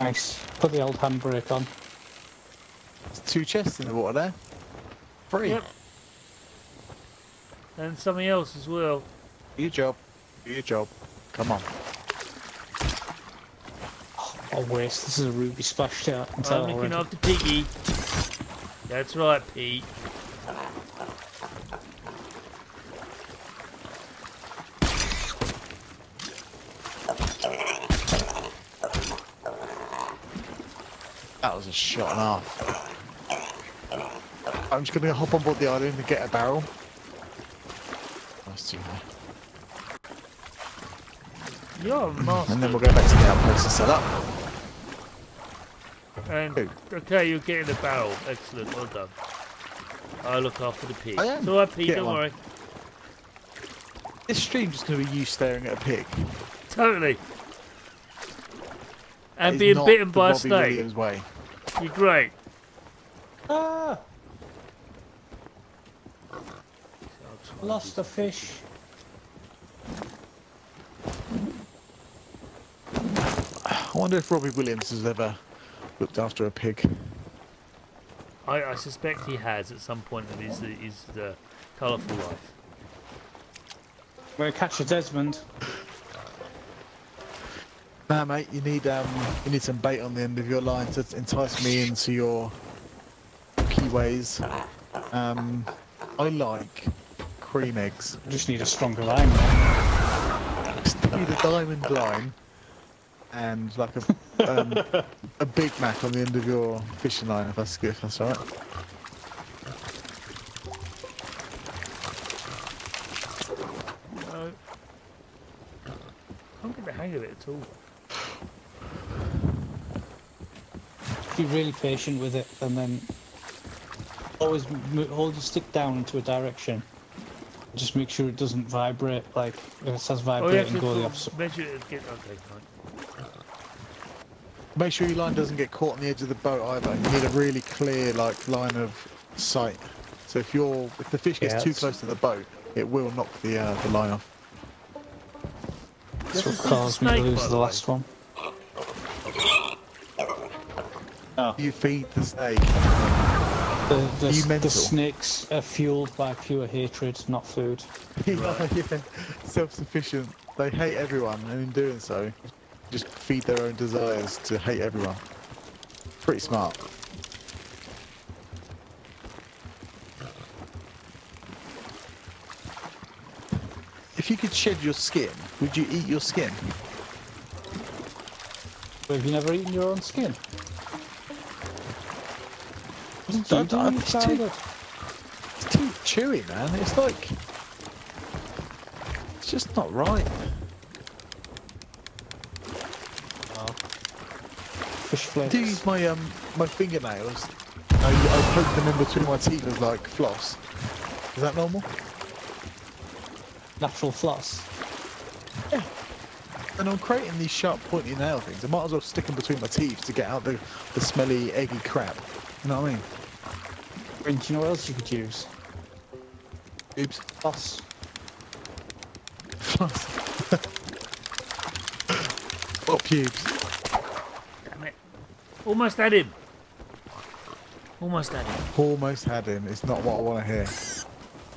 [SPEAKER 1] Nice. Put the old handbrake on.
[SPEAKER 2] There's two chests in the water there. Free.
[SPEAKER 3] Yep. And something else as well.
[SPEAKER 2] Do your job. Do your job. Come on.
[SPEAKER 1] Oh, waste. This is a ruby splashed out.
[SPEAKER 3] I'm looking
[SPEAKER 1] already.
[SPEAKER 3] after Piggy. That's right, Pete.
[SPEAKER 2] That was a shot and a half. I'm just gonna hop on board the island and get a barrel. That's too high.
[SPEAKER 3] You're a master.
[SPEAKER 2] And then we'll go back to the outpost and set up.
[SPEAKER 3] And
[SPEAKER 2] Who?
[SPEAKER 3] okay, you're getting a barrel. Excellent, well done. I look after the pig.
[SPEAKER 2] I am.
[SPEAKER 3] It's all right, Pete. Don't
[SPEAKER 2] one.
[SPEAKER 3] worry.
[SPEAKER 2] This stream's just gonna be you staring at a pig.
[SPEAKER 3] Totally. And
[SPEAKER 2] It's
[SPEAKER 3] being bitten
[SPEAKER 2] the
[SPEAKER 3] by a
[SPEAKER 2] Bobby
[SPEAKER 3] snake.
[SPEAKER 2] Williams way.
[SPEAKER 3] You're great.
[SPEAKER 1] Ah! Lost a fish.
[SPEAKER 2] I wonder if Robbie Williams has ever looked after a pig.
[SPEAKER 3] I, I suspect he has at some point in his his uh, colourful life.
[SPEAKER 1] We're gonna catch a Desmond.
[SPEAKER 2] Nah, mate, you need um, you need some bait on the end of your line to entice me into your key ways. Um, I like cream eggs.
[SPEAKER 1] We just need a stronger line.
[SPEAKER 2] need a diamond line and like a um, a Big Mac on the end of your fishing line. If that's good, if that's all right.
[SPEAKER 3] No. I don't get the hang of it at all.
[SPEAKER 1] Be really patient with it, and then always hold your stick down into a direction. Just make sure it doesn't vibrate. Like if it says
[SPEAKER 3] Oh, you
[SPEAKER 1] vibrate,
[SPEAKER 3] have
[SPEAKER 1] and
[SPEAKER 3] to
[SPEAKER 1] go the opposite.
[SPEAKER 3] measure it. Get, okay, fine.
[SPEAKER 2] Make sure your line doesn't get caught on the edge of the boat either. You need a really clear like line of sight. So if you're if the fish gets
[SPEAKER 1] Yeah,
[SPEAKER 2] too close to the boat, it will knock the uh, the line off.
[SPEAKER 1] That's
[SPEAKER 3] This
[SPEAKER 1] what
[SPEAKER 3] is the
[SPEAKER 1] caused me to lose
[SPEAKER 3] the
[SPEAKER 1] the last one. Oh,
[SPEAKER 2] You feed the snake.
[SPEAKER 1] the, the,
[SPEAKER 2] you
[SPEAKER 1] the
[SPEAKER 2] mental?
[SPEAKER 1] snakes are fueled by pure hatred, not food.
[SPEAKER 2] yeah, self-sufficient. They hate everyone, and in doing so, just feed their own desires to hate everyone. Pretty smart. If you could shed your skin, would you eat your skin?
[SPEAKER 1] Have you never eaten your own skin? What did
[SPEAKER 2] I-
[SPEAKER 1] you do
[SPEAKER 2] I- it's too-
[SPEAKER 1] it?
[SPEAKER 2] It's too chewy, man. It's like it's just not right.
[SPEAKER 1] Fish
[SPEAKER 2] I
[SPEAKER 1] flakes.
[SPEAKER 2] do use my um my fingernails. I, I poke them in between my teeth as like floss. Is that normal?
[SPEAKER 1] Natural floss. Yeah.
[SPEAKER 2] And I'm creating these sharp, pointy nail things. I might as well stick them between my teeth to get out the, the smelly, eggy crap. You know what I mean?
[SPEAKER 1] And do you know what else you could use?
[SPEAKER 2] Oops.
[SPEAKER 1] Floss.
[SPEAKER 2] Floss. what pubes?
[SPEAKER 3] Damn it. Almost had him. Almost had him.
[SPEAKER 2] Almost had him. It's not what I want to hear.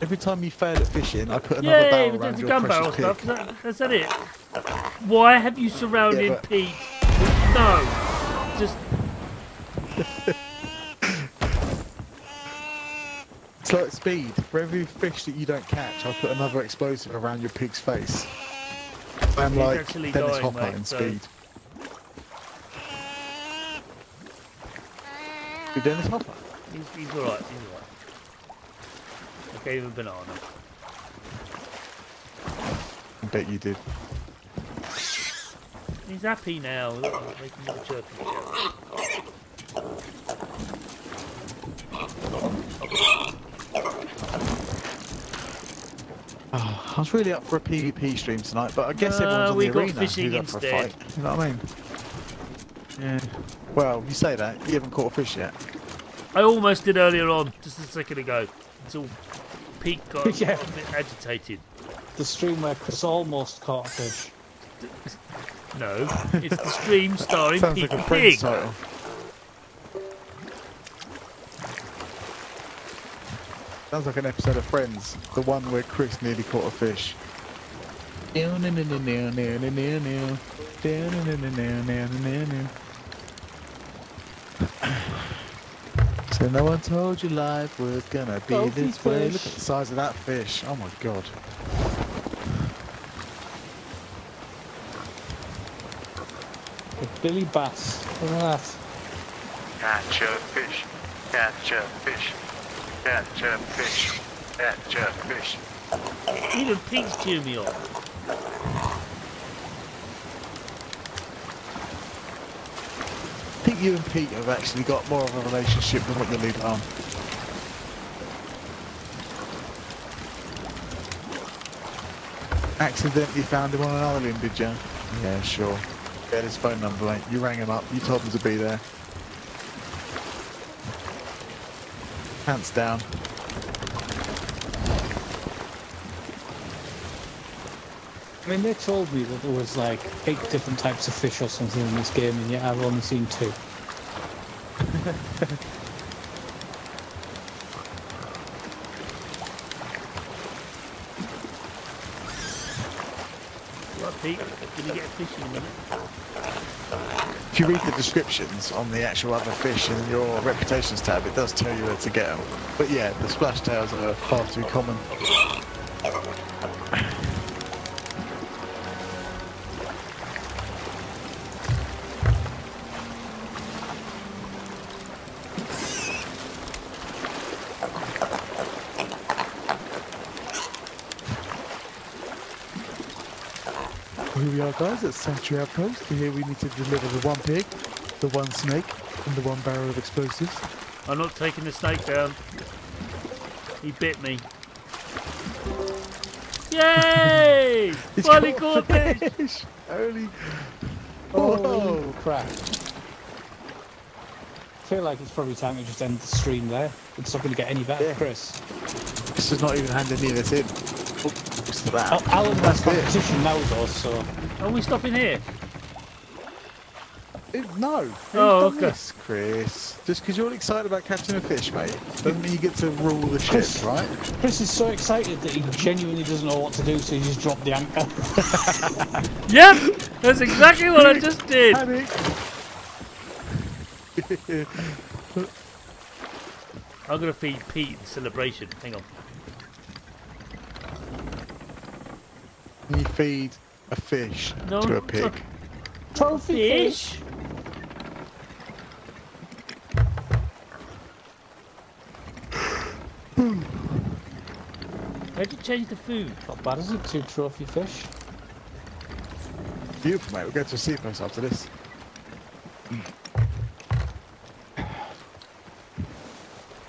[SPEAKER 2] Every time you fail at fishing, I put another
[SPEAKER 3] Yay,
[SPEAKER 2] barrel
[SPEAKER 3] with
[SPEAKER 2] around your
[SPEAKER 3] gun
[SPEAKER 2] precious
[SPEAKER 3] barrel stuff. Is that, that's that it. Why have you surrounded
[SPEAKER 2] Yeah, but-
[SPEAKER 3] Pete? No. Just
[SPEAKER 2] It's like speed. For every fish that you don't catch, I'll put another explosive around your pig's face. I'm
[SPEAKER 3] He's
[SPEAKER 2] like Dennis
[SPEAKER 3] dying,
[SPEAKER 2] Hopper
[SPEAKER 3] mate,
[SPEAKER 2] in
[SPEAKER 3] so-
[SPEAKER 2] speed. You Dennis Hopper?
[SPEAKER 3] he's, he's alright. He's alright. I gave him a banana.
[SPEAKER 2] I bet you did.
[SPEAKER 3] He's happy now. Look, making chirps.
[SPEAKER 2] I was really up for a PvP stream tonight, but I guess
[SPEAKER 3] Uh,
[SPEAKER 2] everyone's on
[SPEAKER 3] we
[SPEAKER 2] the
[SPEAKER 3] got
[SPEAKER 2] arena
[SPEAKER 3] fishing
[SPEAKER 2] who's up for a
[SPEAKER 3] instead.
[SPEAKER 2] fight. You know what I mean? Yeah. Well, you say that, you haven't caught a fish yet.
[SPEAKER 3] I almost did earlier on, just a second ago, until Pete got
[SPEAKER 1] Yeah.
[SPEAKER 3] a bit agitated.
[SPEAKER 1] The stream where Chris almost caught a fish.
[SPEAKER 3] No, it's the stream starring
[SPEAKER 2] Sounds
[SPEAKER 3] Pete
[SPEAKER 2] like
[SPEAKER 3] the Pig.
[SPEAKER 2] title. Sounds like an episode of Friends, the one where Chris nearly caught a fish. So no one told you life was gonna be
[SPEAKER 1] Goldie
[SPEAKER 2] this way. Look at the size of that fish. Oh my god.
[SPEAKER 1] A Billy Bass. Look at that.
[SPEAKER 4] Catch a fish. Catch a fish. Catch a fish. Catch a fish.
[SPEAKER 3] Even Pete's cheering me on.
[SPEAKER 2] I think you and Pete have actually got more of a relationship than what you lead on. Accidentally found him on an island, did you? Yeah, sure. He had his phone number, mate. You rang him up. You told him to be there. Pants down.
[SPEAKER 1] I mean, they told me that there was like eight different types of fish or something in this game, and yet I've only seen two.
[SPEAKER 3] Right, Pete, gonna get a fish in a minute.
[SPEAKER 2] If you read the descriptions on the actual other fish in your reputations tab, it does tell you where to get them. But yeah, the splashtails are far too common. Here we are guys at Sanctuary Outpost. Here we need to deliver the one pig, the one snake, And the one barrel of explosives.
[SPEAKER 3] I'm not taking the snake down. He bit me. Yay!
[SPEAKER 2] It's
[SPEAKER 3] Finally
[SPEAKER 2] caught
[SPEAKER 3] caught fish!
[SPEAKER 2] fish. Oh, Holy.
[SPEAKER 1] Holy
[SPEAKER 2] Whoa.
[SPEAKER 1] crap. I feel like it's probably time to just end the stream there. It's not going to get any better,
[SPEAKER 2] Yeah.
[SPEAKER 1] Chris.
[SPEAKER 2] This is not even handing any of this in. Oh, what's that?
[SPEAKER 1] Al- Alan
[SPEAKER 2] it.
[SPEAKER 1] competition now, though, so
[SPEAKER 3] Are we stopping here?
[SPEAKER 2] It- no. Who's
[SPEAKER 3] Oh, okay.
[SPEAKER 2] this, Chris? Just because you're excited about catching a fish, mate, doesn't mean you get to rule the ship, right?
[SPEAKER 1] Chris is so excited that he genuinely doesn't know what to do, so he just dropped the anchor.
[SPEAKER 3] Yep! That's exactly what I just did! I'm gonna feed Pete in celebration. Hang on.
[SPEAKER 2] You feed a fish
[SPEAKER 3] No,
[SPEAKER 2] to a pig.
[SPEAKER 1] Trophy
[SPEAKER 3] Fish? How'd you change the food?
[SPEAKER 1] Not bad, is it? Two trophy fish.
[SPEAKER 2] Beautiful, mate. We'll go to a seapost after this.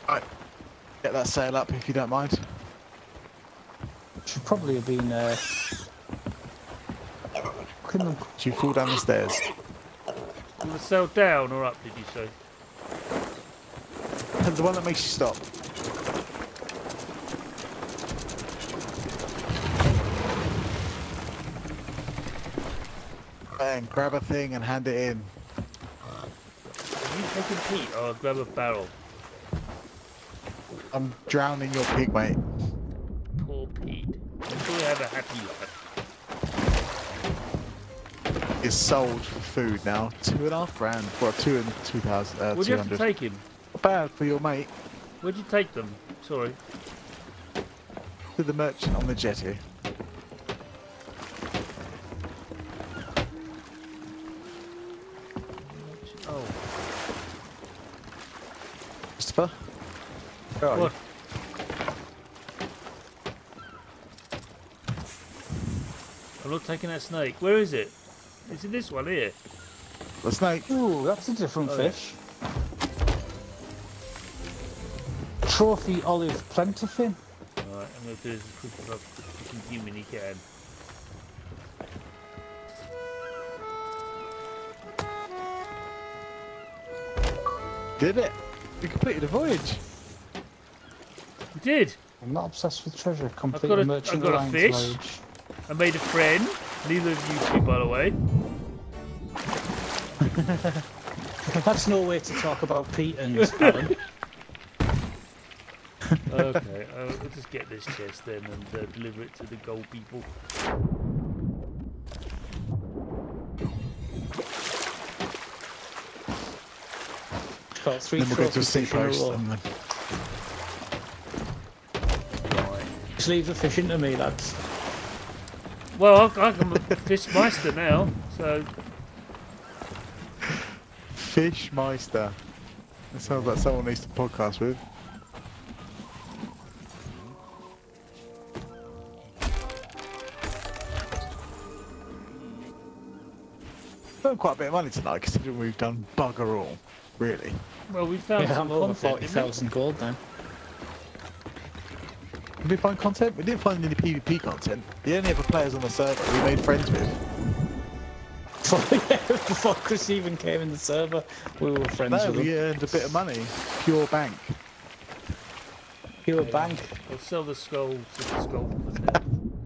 [SPEAKER 2] Right. Get that sail up if you don't mind.
[SPEAKER 1] Should probably have been. Uh... Couldn't have-
[SPEAKER 2] Do you fall down the stairs?
[SPEAKER 3] On the sail down or up, did you say?
[SPEAKER 2] the one that makes you stop. Bang, grab a thing and hand it in.
[SPEAKER 3] Are you taking Pete? Oh, I'll grab a barrel.
[SPEAKER 2] I'm drowning your pig, mate.
[SPEAKER 3] Poor Pete. I'm sure you have a happy life.
[SPEAKER 2] Is sold for food now. Two and a half grand. Well, two and two thousand. Uh,
[SPEAKER 3] Where'd you have to take him?
[SPEAKER 2] Bad for your mate.
[SPEAKER 3] Where'd you take them? Sorry.
[SPEAKER 2] To the merchant on the jetty.
[SPEAKER 3] Oh,
[SPEAKER 2] Christopher? Where
[SPEAKER 3] what? I'm not taking that snake. Where is it? Is it this one here?
[SPEAKER 2] The snake.
[SPEAKER 1] Ooh, that's a different
[SPEAKER 3] Oh, yeah.
[SPEAKER 1] fish. Trophy olive plentifin.
[SPEAKER 3] Alright, I'm going to do this as quick as I fucking humanly can.
[SPEAKER 2] Did it? You completed a voyage.
[SPEAKER 3] You did!
[SPEAKER 1] I'm not obsessed with treasure. Complete
[SPEAKER 3] got a-
[SPEAKER 1] a merchant
[SPEAKER 3] I've got a fish.
[SPEAKER 1] voyage.
[SPEAKER 3] I made a friend. Neither of you two, by the way.
[SPEAKER 1] That's no way to talk about Pete and Alan.
[SPEAKER 3] Okay, uh, we'll just get this chest then and uh, deliver it to the gold people.
[SPEAKER 1] Got three
[SPEAKER 2] Then we'll go to a
[SPEAKER 1] trophy fish in a
[SPEAKER 2] seapost then
[SPEAKER 1] Just leave the fish into me, lads.
[SPEAKER 3] Well, I, I'm a fish meister now, so
[SPEAKER 2] Fish Meister. That sounds like someone needs to podcast with. Earned quite a bit of money tonight considering we've done bugger all. Really.
[SPEAKER 3] well we found
[SPEAKER 1] Yeah,
[SPEAKER 3] some
[SPEAKER 1] I'm over
[SPEAKER 3] content. didn't
[SPEAKER 1] 40,000 gold then.
[SPEAKER 2] Did we find content? We didn't find any PvP content. The only other players on the server we made friends with.
[SPEAKER 1] Before Chris even came in the server, we were friends
[SPEAKER 2] No,
[SPEAKER 1] with him.
[SPEAKER 2] we earned a bit of money. Pure bank.
[SPEAKER 1] Pure bank.
[SPEAKER 3] I'll sell the skull to the skull. woman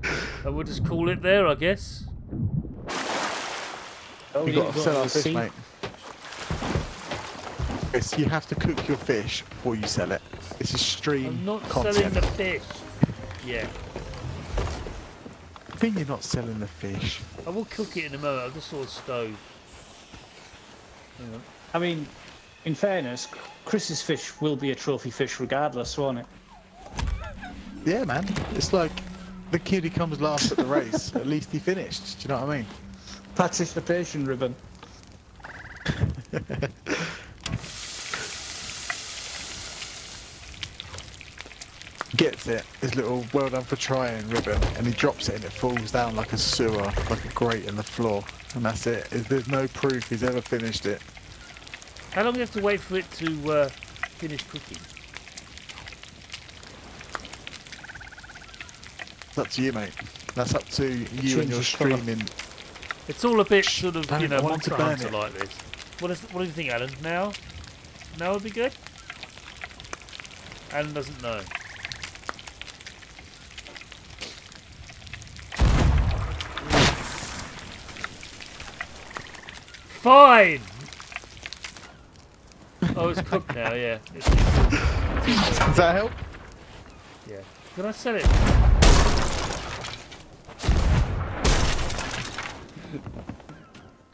[SPEAKER 3] and we'll just call it there, I guess.
[SPEAKER 1] Oh,
[SPEAKER 2] We've
[SPEAKER 1] you
[SPEAKER 2] got to sell our
[SPEAKER 1] the
[SPEAKER 2] fish,
[SPEAKER 1] sea-
[SPEAKER 2] mate. Chris, you have to cook your fish before you sell it. This is stream
[SPEAKER 3] I'm not
[SPEAKER 2] content.
[SPEAKER 3] selling the fish. Yeah,
[SPEAKER 2] I think you're not selling the fish.
[SPEAKER 3] I will cook it in a moment. I just saw a stove. Hang.
[SPEAKER 1] I mean, in fairness, Chris's fish will be a trophy fish regardless, won't it?
[SPEAKER 2] Yeah, man. It's like the kid who comes last at the race. At least he finished. Do you know what I mean?
[SPEAKER 1] Participation ribbon.
[SPEAKER 2] Gets it. His little well done for trying ribbon, and he drops it, and it falls down like a sewer, like a grate in the floor, and that's it. There's no proof he's ever finished it.
[SPEAKER 3] How long do you have to wait for it to uh, finish cooking?
[SPEAKER 2] It's up to you, mate. That's up to you and your
[SPEAKER 1] Changes colour.
[SPEAKER 2] streaming.
[SPEAKER 3] It's all a bit sort of,
[SPEAKER 2] Burn
[SPEAKER 3] you know,
[SPEAKER 2] I want to
[SPEAKER 3] Monster
[SPEAKER 2] burn
[SPEAKER 3] Hunter
[SPEAKER 2] it.
[SPEAKER 3] like this. What, is, what do you think, Alan? Now? Now would be good? Alan doesn't know. Fine! Oh, it's cooked now, yeah. It's, it's,
[SPEAKER 2] Does that help?
[SPEAKER 3] yeah. Can I sell it?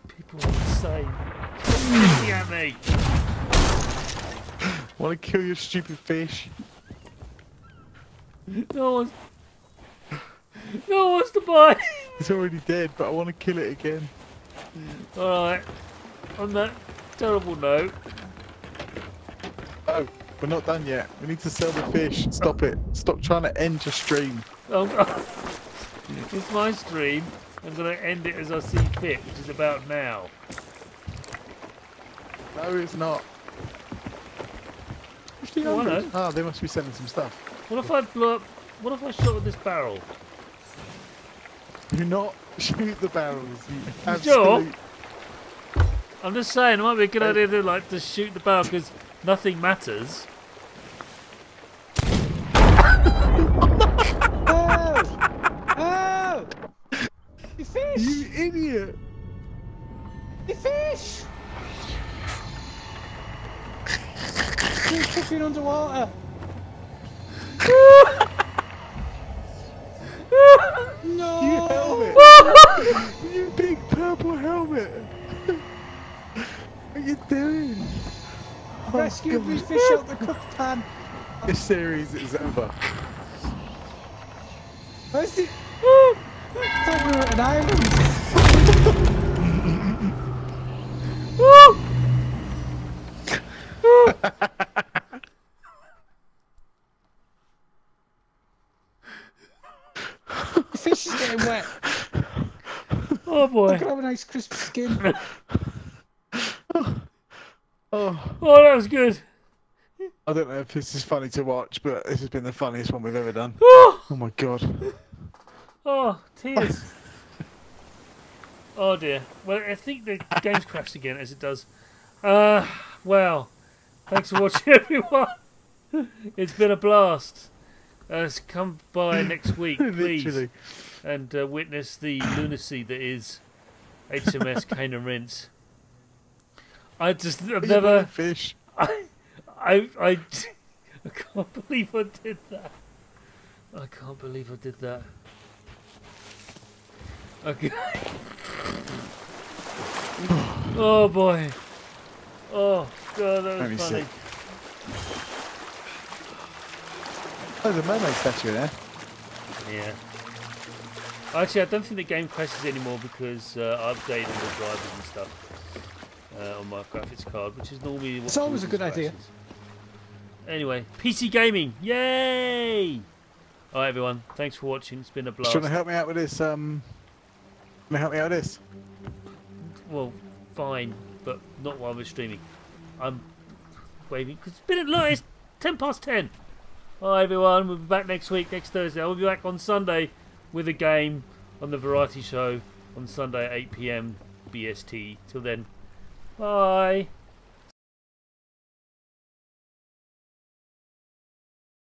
[SPEAKER 3] People are insane. Stop at me!
[SPEAKER 2] Want to kill your stupid fish?
[SPEAKER 3] No one's... No one wants to buy!
[SPEAKER 2] It's already dead, but I want to kill it again.
[SPEAKER 3] Alright. On that terrible note,
[SPEAKER 2] Oh, we're not done yet. We need to sell the fish. Stop it. Stop trying to end your stream.
[SPEAKER 3] um, it's my stream. I'm going to end it as I see fit, which is about now.
[SPEAKER 2] No, it's not.
[SPEAKER 3] Oh, I know.
[SPEAKER 2] Ah, they must be selling some stuff.
[SPEAKER 3] What if I blow up... What if I shot with this barrel?
[SPEAKER 2] Do not shoot the barrels. You
[SPEAKER 3] Sure.
[SPEAKER 2] absolute...
[SPEAKER 3] I'm just saying, it might be a good uh, idea to like to shoot the barrel because nothing matters.
[SPEAKER 1] Oh! Oh! You fish!
[SPEAKER 2] You idiot!
[SPEAKER 1] You fish! You're cooking underwater. no!
[SPEAKER 2] You helmet! you big purple helmet! What are you doing?
[SPEAKER 1] Oh, Rescue
[SPEAKER 2] God.
[SPEAKER 1] me fish out the cooked pan.
[SPEAKER 2] This series is over.
[SPEAKER 1] Where's the? I thought we were at an island. the fish is getting wet.
[SPEAKER 3] Oh boy!
[SPEAKER 1] Look at have a nice crisp skin.
[SPEAKER 2] Oh,
[SPEAKER 3] Oh, that was good.
[SPEAKER 2] I don't know if this is funny to watch, but this has been the funniest one we've ever done.
[SPEAKER 3] Oh,
[SPEAKER 2] Oh my god.
[SPEAKER 3] oh tears. Oh dear. Well, I think the game's crashed again, as it does. Uh, well, thanks for watching, everyone. It's been a blast. Uh, come by next week, please. And uh, witness the lunacy that is HMS Cane and Rinse. I just, I've never,
[SPEAKER 2] fish.
[SPEAKER 3] I, I, I, I can't believe I did that. I can't believe I did that. Okay. oh boy. Oh god, that was funny.
[SPEAKER 2] see. Oh, there's a mermaid statue there.
[SPEAKER 3] Yeah. Actually, I don't think the game crashes anymore because uh, I updated the drivers and stuff uh, on my graphics card, which is normally what
[SPEAKER 1] It's always a
[SPEAKER 3] causes
[SPEAKER 1] good idea.
[SPEAKER 3] Anyway, PC gaming, yay! All right, everyone, thanks for watching. It's been a blast.
[SPEAKER 2] you want to help me out with this? Um, can you help me out with this?
[SPEAKER 3] Well, fine, but not while we're streaming. I'm waving because it's been a look. It's ten past ten. Hi everyone, we'll be back next week, next Thursday. I'll be back on Sunday with a game on the Variety Show on Sunday at 8 p.m. BST. Till then, bye.